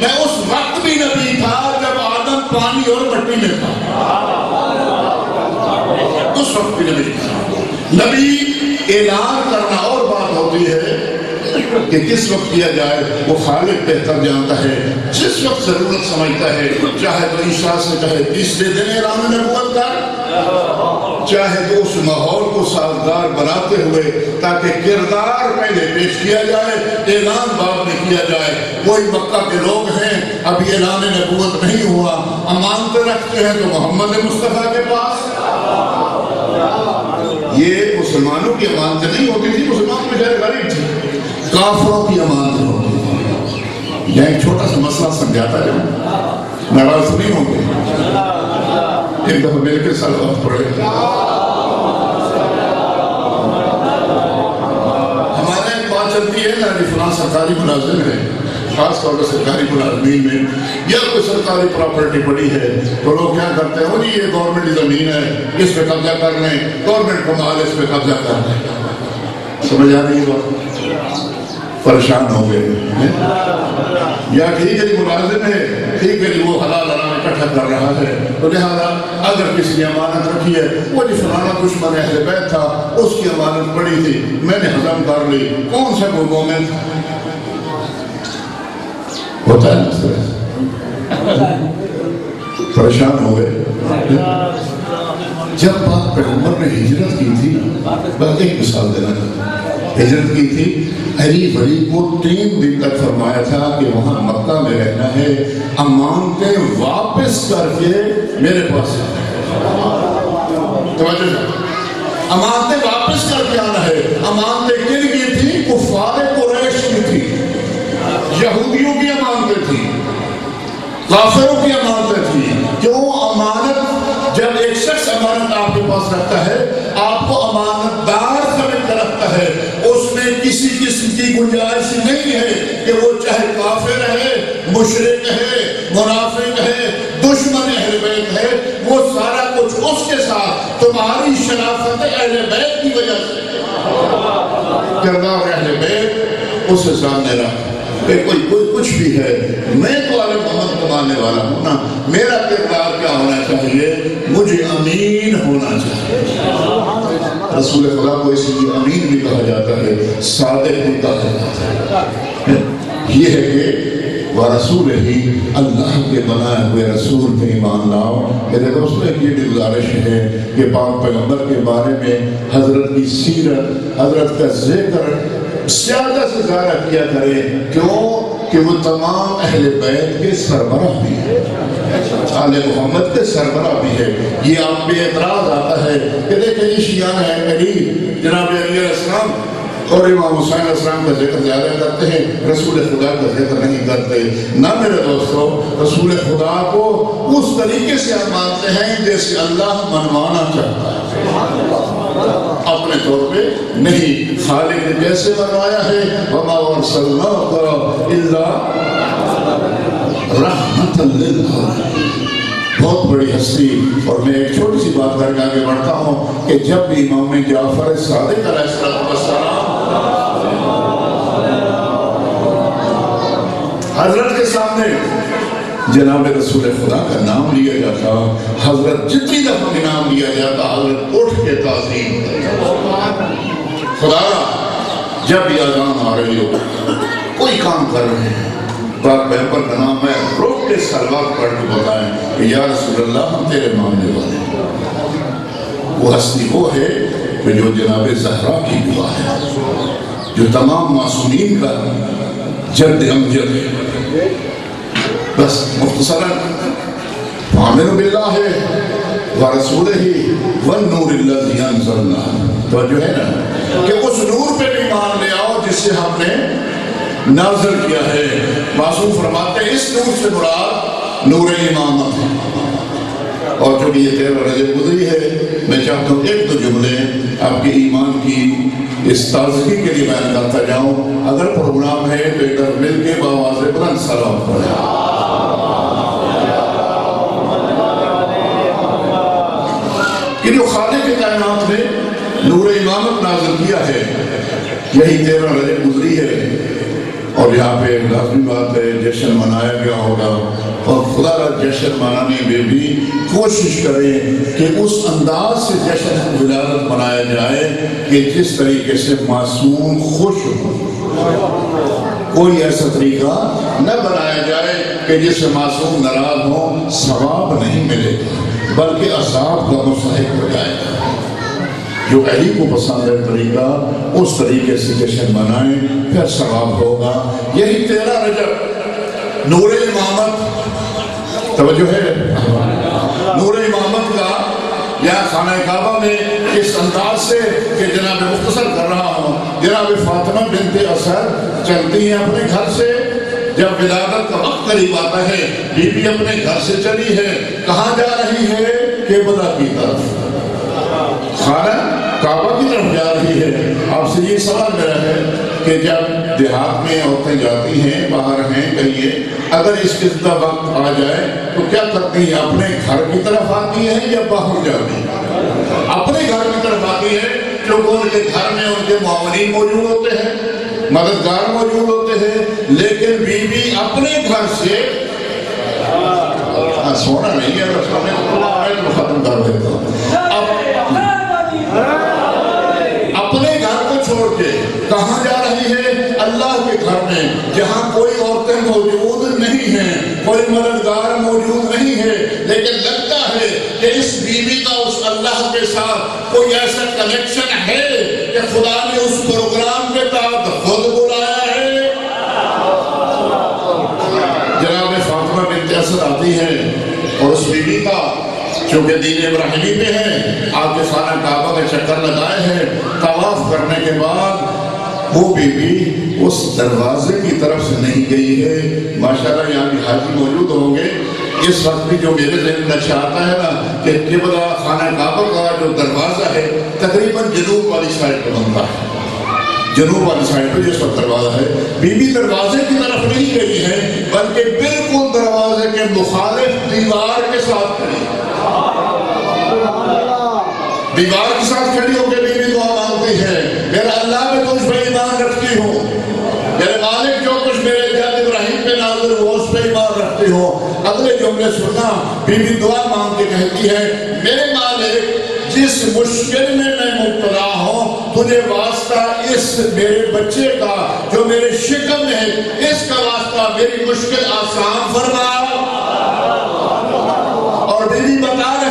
میں اس وقت بھی نبی تھا جب آدم پانی اور مٹی میں تھا۔ اس وقت بھی نبی تھا۔ نبی اعلان کرنا اور بات ہوتی ہے کہ کس وقت کیا جائے وہ خالق بہتر جانتا ہے، جس وقت ضرورت سمجھتا ہے، چاہے تو عیسیٰ سے کہے تیسرے دن اعلان نبوت کر چاہے تو اس ماحول کو سازگار بناتے ہوئے تاکہ کردار پہلے پیش کیا جائے اعلان بعد میں کیا جائے۔ کوئی مکہ کے لوگ ہیں، ابھی اعلان نبوت نہیں ہوا امانتے رکھتے ہیں تو محمد مصطفیٰ کے پاس۔ یہ مسلمانوں کی امانتیں نہیں ہوتی تھی، مسلمان میں غریب تھی کافروں کی امانتیں ہوتی تھی ایک چھوٹا سا مسئلہ سمجھاتا جاؤں۔ ناراض نہیں ہوں گے؟ ایک دفعہ میرے کے ساتھ وقت پڑے ہمارے ایک بات چلتی ہے نا کہ فلاں سرکاری ملازم ہے خاص طور پر سرکاری ملازمین میں، یا کوئی سرکاری پراپرٹی پڑی ہے، تو لوگ کیا کرتے ہیں؟ وہ جی یہ گورنمنٹ کی زمین ہے، اس پہ قبضہ کر لیں گورنمنٹ کو مال اس پہ قبضہ کر لیں۔ سمجھ آ رہی بات؟ پریشان ہو گئے یا ٹھیک ہے جی، ملازم ہے۔ ٹھیک ہے جی، وہ حلال حرام اکٹھا کر رہا ہے۔ تو لہذا اگر کسی نے امانت رکھی ہے، وہ جی فلانا دشمن اہل بیت تھا، اس کی امانت پڑی تھی۔ میں نے ہضم کر لی۔ کون سا وہ مومن؟ ہوتا ہے پریشان ہو گئے جب بات پیغمبر نے ہجرت کی تھی بس ایک مثال دینا چاہتا ہوں۔ ہجرت کی تھی۔ علی بری کو تین دن تک فرمایا تھا کہ وہاں مکہ میں رہنا ہے۔ امانتیں واپس کر کے میرے پاس امانتیں واپس کر کے آنا ہے۔ امانتیں کن کی تھی؟ کفار قریش کی تھی۔ یہودیوں کی امانتیں تھی۔ کافروں کی امانتیں تھی۔ کیوں؟ امانت، جب ایک شخص امانت آپ کے پاس رکھتا ہے، آپ کو امانت دار سمجھ کر رکھتا ہے اس میں کسی قسم کی گنجائش نہیں ہے کہ وہ چاہے کافر ہے مشرق ہے، منافق ہے، دشمن اہل بیت ہے، وہ سارا کچھ اس کے ساتھ تمہاری شرافت اہل بیت کی وجہ سے کردار اہل بیت اسے سامنے رکھ۔ کہ کوئی کوئی کچھ بھی ہے۔ میں تو آل محمد کو ماننے والا ہوں نا۔ میرا کردار کیا ہونا چاہیے؟ مجھے امین ہونا چاہیے۔ رسول خدا کو اس لیے امین بھی کہا جاتا ہے، صادق بھی کہا جاتا ہے۔ یہ ہے کہ وہ رسول ہی اللہ کے بنائے ہوئے رسول پہ ایمان لاؤ۔ میرے دوستوں ایک یہ بھی گزارش ہے کہ پاک پیغمبر کے بارے میں حضرت کی سیرت، حضرت کا ذکر زیادہ سے زیادہ کیا کرے کیوں؟ کہ وہ تمام اہل بیت کے سربراہ بھی ہے آل محمد کے سربراہ بھی ہے یہ آپ پہ اعتراض آتا ہے کہ دیکھیں یہ شیعہ ہے قریب جناب علی علیہ السلام اور امام حسین علیہ السلام کا ذکر زیادہ کرتے ہیں، رسول خدا کا ذکر نہیں کرتے۔ نہ میرے دوستو، رسول خدا کو اس طریقے سے آپ مانتے ہیں جیسے اللہ منوانا چاہتا ہے۔ اپنے طور پہ نہیں، خالق نے جیسے منوایا ہے، وما ورسلناک الا رحمت للعالمین بہت بڑی ہستی۔ اور میں ایک چھوٹی سی بات کر کے آگے بڑھتا ہوں کہ جب بھی امام جعفر صادق علیہ السلام حضرت کے سامنے جناب رسول خدا کا نام لیا جاتا، حضرت جتنی دفعہ نام لیا جاتا، حضرت اٹھ کے تعظیم خدا، جب یہ اذان آ رہی ہو، کوئی کام کر رہے ہیں۔ پاک پیغمبر کا نام ہے روک کے سلوات پڑھ کے بتائیں کہ یا رسول اللہ، ہم تیرے ماننے والے ہیں۔ وہ ہستی وہ ہے کہ جو جناب زہرا کی دعا ہے، جو تمام معصومین کا جد امجد ہے۔ بس مختصرا، آمن باللہ ہے ورسول ہی والنور اللذی انزلنا۔ تو جو ہے نا؟ کہ اس نور پہ بھی مان لے آؤ جس سے ہم نے نازل کیا ہے۔ معصوم فرماتے ہیں، اس نور سے مراد نور امامت ہے۔ اور چونکہ یہ تیرہ رجب گزری ہے میں چاہتا ہوں ایک دو جملے آپ کے ایمان کی اس تازگی کے لیے بیان کرتا جاؤں۔ اگر پروگرام ہے تو ایک ادھر مل کے باواز بلند سلام پڑھیں کہ جو خالق کے کائنات نے نور امامت نازل کیا ہے، یہی تیرہ رجب گزری ہے۔ اور یہاں پہ لازمی بات ہے، جشن منایا گیا ہوگا۔ اور خدا کا جشن منانے میں بھی کوشش کریں کہ اس انداز سے جشن ولادت منایا جائے کہ جس طریقے سے معصوم خوش ہو کوئی ایسا طریقہ نہ بنایا جائے کہ جس سے معصوم ناراض ہو ثواب نہیں ملے، بلکہ عذاب کا مستحق ہو جائے۔ گا جو علی کو پسند ہے طریقہ، اس طریقے سے جشن منائیں، پھر ثواب ہوگا۔ یہی تیرہ رجب، نور امامت توجہ ہے۔ نور امامت کا یا خانہ کعبہ میں اس انداز سے کہ جناب مختصر کر رہا ہوں۔ جناب فاطمہ بنت اثر چلتی ہیں اپنے گھر سے۔ جب ولادت کا وقت قریب آتا ہے بی بی اپنے گھر سے چلی ہے۔ کہاں جا رہی ہے؟ قبلہ کی طرف۔ خانہ کعبہ کی طرف جا رہی ہے۔ آپ سے یہ سوال میرا ہے کہ جب دیہات میں عورتیں جاتی ہیں، باہر ہیں کہیے، اگر اس قسم کا وقت آ جائے، تو کیا کرتی ہیں؟ اپنے گھر کی طرف آتی ہیں یا باہر جاتی ہیں؟ اپنے گھر کی طرف آتی ہیں کیونکہ ان کے گھر میں ان کے معاونین موجود ہوتے ہیں، مددگار موجود ہوتے ہیں، لیکن بی بی اپنے گھر سے ہاں، سونا نہیں ہے میں ختم کر دیتا ہوں اب اپنے گھر کو چھوڑ کے کہاں جا رہی ہے اللہ کے گھر میں جہاں کوئی عورتیں موجود نہیں ہیں، کوئی مددگار موجود نہیں ہے، لیکن لگتا ہے کہ اس بیوی کا اس اللہ کے ساتھ کوئی ایسا کنیکشن ہے کہ خدا نے اس پروگرام کے تحت خود بلایا ہے۔ جناب فاطمہ بنت اسد آتی ہے اور اس بیوی کا، چونکہ دین ابراہیمی پہ ہے، آپ کے خانہ کعبہ کا چکر لگائے ہیں، طواف کرنے کے بعد وہ بیوی اس دروازے کی طرف سے نہیں گئی ہے۔ ماشاءاللہ یہاں بھی حاجی موجود ہوں گے۔ اس وقت بھی جو میرے ذہن میں آتا ہے نا کہ قبلہ خانہ کعبہ کا جو دروازہ ہے، تقریباً جنوب والی سائڈ پہ بنتا ہے۔ جنوب والی سائڈ پہ جس وقت دروازہ ہے۔ بی بی دروازے کی طرف نہیں گئی ہے، بلکہ بالکل دروازے کے مخالف دیوار کے ساتھ کھڑی ہے۔ دیوار کے ساتھ کھڑی ہو کے بی بی دعا مانگتی ہے میرا اللہ میں تجھ پہ ایمان رکھتی ہوں میرے مالک جو کچھ میرے اگلے جملے سننا بی بی دعا مانگ کے کہتی ہے، میرے مالک، جس مشکل میں میں مبتلا ہوں، تجھے واسطہ اس میرے بچے کا، جو میرے شکم ہے، اس کا واسطہ میری مشکل آسان فرما۔ اور بیوی بتا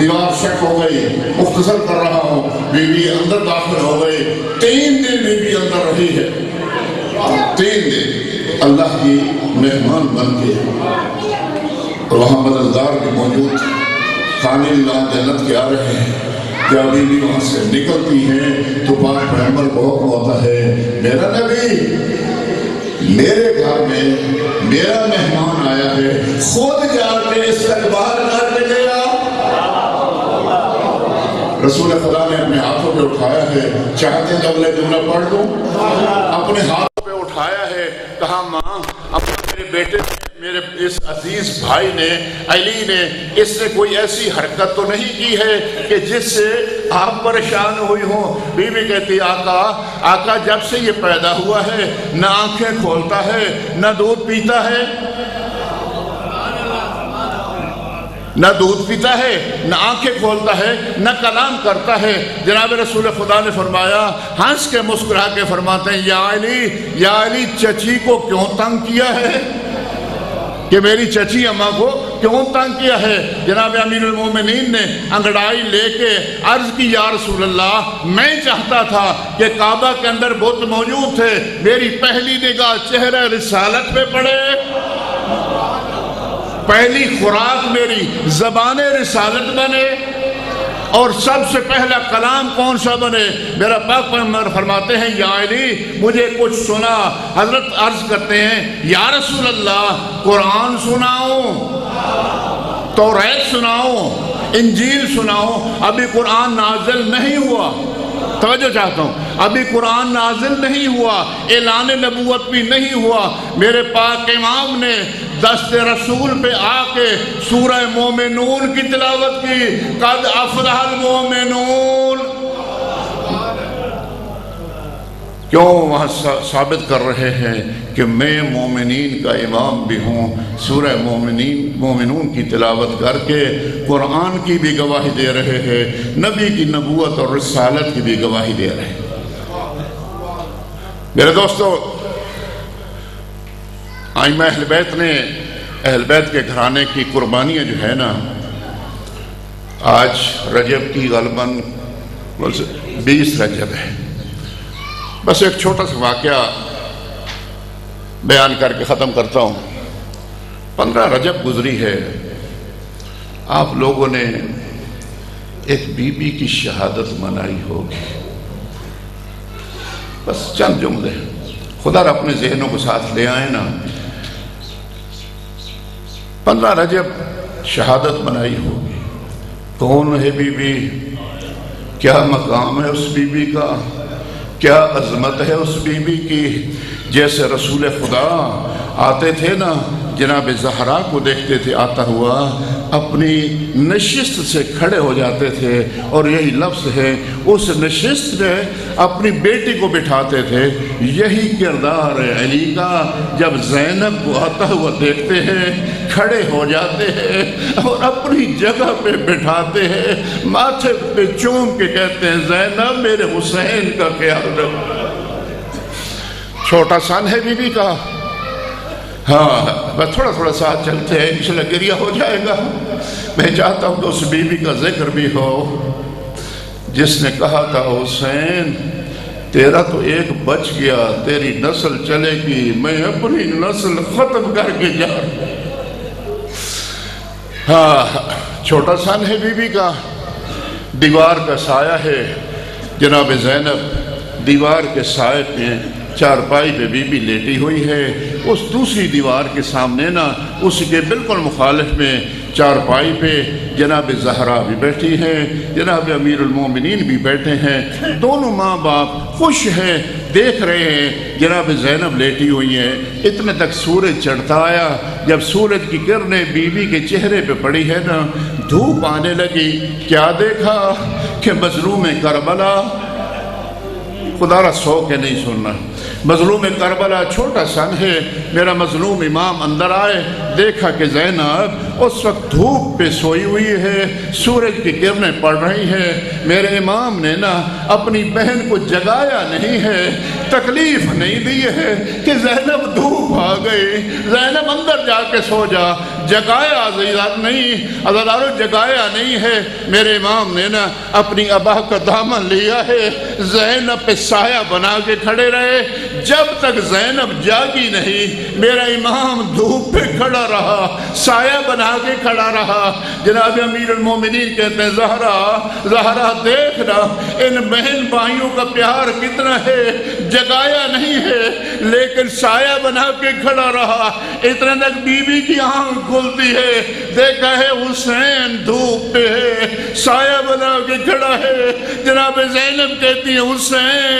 دیوار شک ہو گئی مختصر کر رہا ہوں، بیوی اندر داخل ہو گئی تین دن بیوی اندر رہی ہے۔ تین دن اللہ کی مہمان بن کے۔ اور وہاں مددگار بھی موجود۔ خانے اللہ جنت کے آ رہے ہیں۔ کیا بیوی وہاں سے نکلتی ہیں؟ تو پاک پیغمبر کو حکم ہوتا ہے۔ میرا نبی، میرے گھر میں میرا مہمان آیا ہے۔ خود جا کے استقبال کر کے لے آ رسول خدا نے اپنے ہاتھوں پہ اٹھایا ہے۔ چاہتے ہیں اگلے جملہ پڑھ دوں اپنے ہاتھوں پہ اٹھایا ہے۔ کہا، ماں اپنے میرے بیٹے میرے اس عزیز بھائی نے، علی نے اس نے کوئی ایسی حرکت تو نہیں کی ہے کہ جس سے آپ پریشان ہوئی ہوں۔ بی بی کہتی، آقا آقا، جب سے یہ پیدا ہوا ہے، نہ آنکھیں کھولتا ہے، نہ دودھ پیتا ہے نہ دودھ پیتا ہے، نہ آنکھیں کھولتا ہے، نہ کلام کرتا ہے۔ جناب رسول خدا نے فرمایا، ہنس کے مسکرا کے فرماتے ہیں، یا علی یا علی، چچی کو کیوں تنگ کیا ہے؟ کہ میری چچی اماں کو کیوں تنگ کیا ہے؟ جناب امیر المومنین نے انگڑائی لے کے عرض کی، یا رسول اللہ، میں چاہتا تھا کہ کعبہ کے اندر بت موجود تھے، میری پہلی نگاہ چہرہ رسالت پہ پڑے۔ پہلی خوراک میری زبان رسالت بنے اور سب سے پہلا کلام کون سا بنے؟ میرا پاک پیغمبر فرماتے ہیں، یا علی، مجھے کچھ سنا، حضرت عرض کرتے ہیں، یا رسول اللہ، قرآن سناؤ، توریت سناؤ، انجیل سناؤ، ابھی قرآن نازل نہیں ہوا۔ توجہ چاہتا ہوں، ابھی قرآن نازل نہیں ہوا، اعلان نبوت بھی نہیں ہوا۔ میرے پاک امام نے دست رسول پہ آ کے سورہ مومنون کی تلاوت کی، قد افلح المومنون کیوں وہاں ثابت کر رہے ہیں کہ میں مومنین کا امام بھی ہوں، سورہ مومنین، مومنون کی تلاوت کر کے قرآن کی بھی گواہی دے رہے ہیں، نبی کی نبوت اور رسالت کی بھی گواہی دے رہے ہیں۔ میرے دوستو آئمہ اہل بیت نے اہل بیت کے گھرانے کی قربانیاں جو ہے نا، آج رجب کی غالباً بیس رجب ہے۔ بس ایک چھوٹا سا واقعہ بیان کر کے ختم کرتا ہوں۔ پندرہ رجب گزری ہے۔ آپ لوگوں نے ایک بی بی کی شہادت منائی ہوگی۔ بس چند جملے۔ خدا اپنے ذہنوں کو ساتھ لے آئے نا۔ پندرہ رجب شہادت منائی ہوگی۔ کون ہے بی بی کیا مقام ہے اس بی بی کا؟ کیا عظمت ہے اس بی بی کی؟ جیسے رسول خدا آتے تھے نا جناب زہرا کو دیکھتے تھے، آتا ہوا اپنی نشست سے کھڑے ہو جاتے تھے اور یہی لفظ ہے، اس نشست میں اپنی بیٹی کو بٹھاتے تھے۔ یہی کردار ہے علی کا، جب زینب کو آتا ہوا دیکھتے ہیں، کھڑے ہو جاتے ہیں اور اپنی جگہ پہ بٹھاتے ہیں۔ ماتھے پہ چوم کے کہتے ہیں، زینب میرے حسین کا خیال رکھ چھوٹا سان ہے بی بی کا۔ ہاں بس تھوڑا تھوڑا ساتھ چلتے ہیں، انشاءاللہ گریہ ہو جائے گا۔ میں چاہتا ہوں کہ اس بی بی کا ذکر بھی ہو۔ جس نے کہا تھا، حسین، تیرا تو ایک بچ گیا، تیری نسل چلے گی، میں اپنی نسل ختم کر کے جا ہاں چھوٹا سن ہے بی بی کا۔ دیوار کا سایہ ہے۔ جناب زینب، دیوار کے سائے پہ چارپائی پہ بی بی لیٹی ہوئی ہے۔ اس دوسری دیوار کے سامنے نا، اس کے بالکل مخالف میں چارپائی پہ جناب زہرا بھی بیٹھی ہیں، جناب امیر المومنین بھی بیٹھے ہیں۔ دونوں ماں باپ خوش ہیں، دیکھ رہے ہیں۔ جناب زینب لیٹی ہوئی ہیں۔ اتنے تک سورج چڑھتا آیا، جب سورج کی کرنیں بی بی کے چہرے پہ پڑی ہے نا، دھوپ آنے لگی۔ کیا دیکھا کہ مظلوم کربلا خدا را سو کے نہیں سننا۔ مظلوم کربلا چھوٹا سن ہے۔ میرا مظلوم امام اندر آئے۔ دیکھا کہ زینب اس وقت دھوپ پہ سوئی ہوئی ہے۔ سورج کی کرنیں پڑ رہی ہیں۔ میرے امام نے نا اپنی بہن کو جگایا نہیں ہے۔ تکلیف نہیں دی ہے کہ زینب دھوپ آ گئی زینب اندر جا کے سو جا۔ جگایا عزیزات نہیں۔ عزادارو جگایا نہیں ہے۔ میرے امام نے نا اپنی ابا کا دامن لیا ہے۔ زینب پہ سایہ بنا کے کھڑے رہے۔ جب تک زینب جاگی نہیں، میرا امام دھوپ پہ کھڑا رہا، سایہ بنا کے کھڑا رہا۔ جناب امیر المومنین کہتے ہیں، زہرا زہرا دیکھنا، ان بہن بھائیوں کا پیار کتنا ہے، جگایا نہیں ہے، لیکن سایہ بنا کے کھڑا رہا۔ اتنا تک بی بی کی آنکھ کھلتی ہے، دیکھا ہے حسین دھوپ پہ ہے، سایہ بنا کے کھڑا ہے۔ جناب زینب کہتی ہے حسین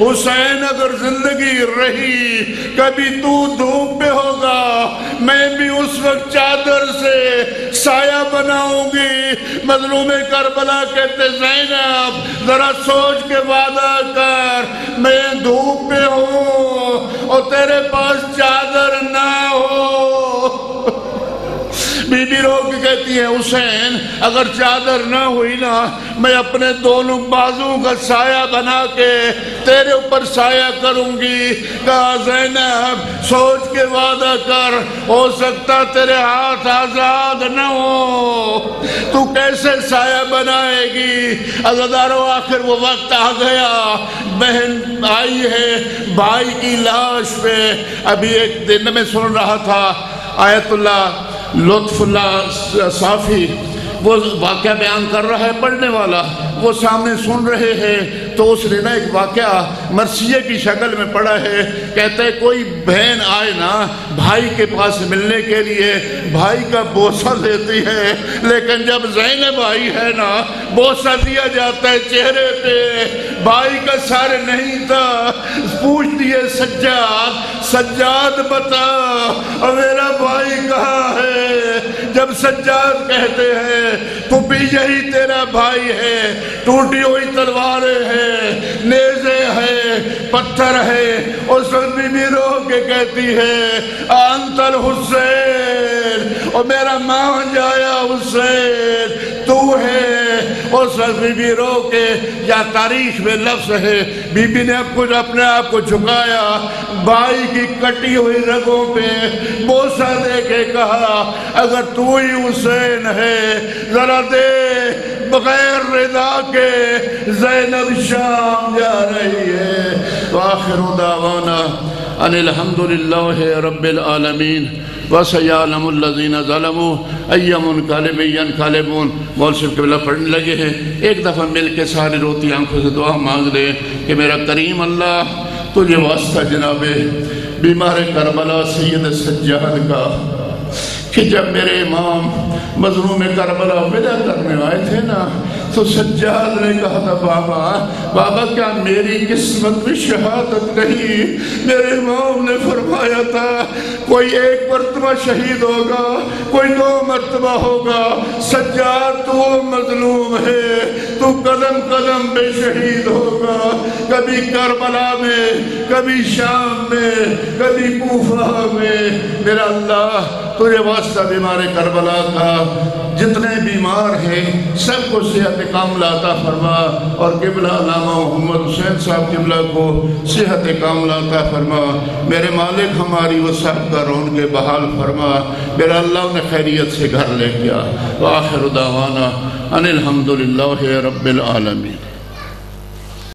حسین اگر زندگی رہی، کبھی تو دھوپ پہ ہوگا۔ میں بھی اس وقت چادر سے سایہ بناؤں گی۔ مظلوم کربلا کہتے، زینب، ذرا سوچ کے وعدہ کر، میں دھوپ پہ ہوں اور تیرے پاس چادر نہ ہو۔ بی بی رو کے کہتی ہے، حسین، اگر چادر نہ ہوئی نا، میں اپنے دونوں بازوں کا سایہ بنا کے تیرے اوپر سایہ کروں گی۔ کہا، زینب، سوچ کے وعدہ کر، ہو سکتا تیرے ہاتھ آزاد نہ ہو۔ تو کیسے سایہ بنائے گی؟ عزدارو آخر وہ وقت آ گیا۔ بہن آئی ہے بھائی کی لاش پہ۔ ابھی ایک دن میں سن رہا تھا، آیت اللہ لطف الله صافي. وہ واقعہ بیان کر رہا ہے پڑھنے والا، وہ سامنے سن رہے ہیں، تو اس نے نا ایک واقعہ مرثیے کی شکل میں پڑھا ہے، کہتا ہے کوئی بہن آئے نا بھائی کے پاس ملنے کے لیے، بھائی کا بوسہ دیتی ہے، لیکن جب زینب آئی ہے نا، بوسہ دیا جاتا ہے چہرے پہ، بھائی کا سارے نہیں تھا، پوچھ دیے سجاد سجاد بتا، اور میرا بھائی کہاں ہے؟ جب سجاد کہتے ہیں، تو بھی یہی تیرا بھائی ہے، ٹوٹی ہوئی تلواریں ہیں، نیزے ہیں، پتھر ہے اس وقت بھی رو کے کہتی ہے آنتر حسین۔ اور میرا ماں جایا حسین تو ہے اس وقت بی بی رو کے، یا تاریخ میں لفظ ہے۔ بی بی نے اب کچھ اپنے آپ کو جھکایا، بھائی کی کٹی ہوئی رگوں پہ بوسہ دے کے کہا، اگر تو ہی حسین ہے، ذرا دے بغیر رضا کے، زینب شام جا رہی ہے۔ وآخر دعوانا ان الحمدللہ رب العالمین۔ وَسَيَعْلَمُ الَّذِينَ ظَلَمُوا اَيَّمُنْ قَالِبِيَّنْ قَالِبُونَ مول صرف قبلہ پڑھنے لگے ہیں۔ ایک دفعہ مل کے سارے روتی آنکھوں سے دعا مانگ لے کہ میرا کریم اللہ تجھے واسطہ جناب بیمار کربلا سید سجاد کا، کہ جب میرے امام مظلوم کربلا ودا کرنے آئے تھے نا تو سجاد نے کہا تھا، بابا بابا، کیا میری قسمت میں شہادت نہیں؟ میرے امام نے فرمایا تھا، کوئی ایک مرتبہ شہید ہوگا، کوئی دو مرتبہ ہوگا، سجاد تو مظلوم ہے، تو قدم قدم پہ شہید ہوگا، کبھی کربلا میں، کبھی شام میں، کبھی کوفہ میں، میرا اللہ، تجھے واسطہ بیمار کربلا کا، جتنے بیمار ہیں، سب کو صحت کاملہ عطا فرما اور قبلہ علامہ محمد حسین صاحب قبلہ کو صحت کاملہ عطا فرما۔ میرے مالک ہماری وہ صاحب کا رون کے بحال فرما۔ میرا اللہ انہیں خیریت سے گھر لے گیا۔ وآخر دعوانا ان الحمدللہ رب العالمین۔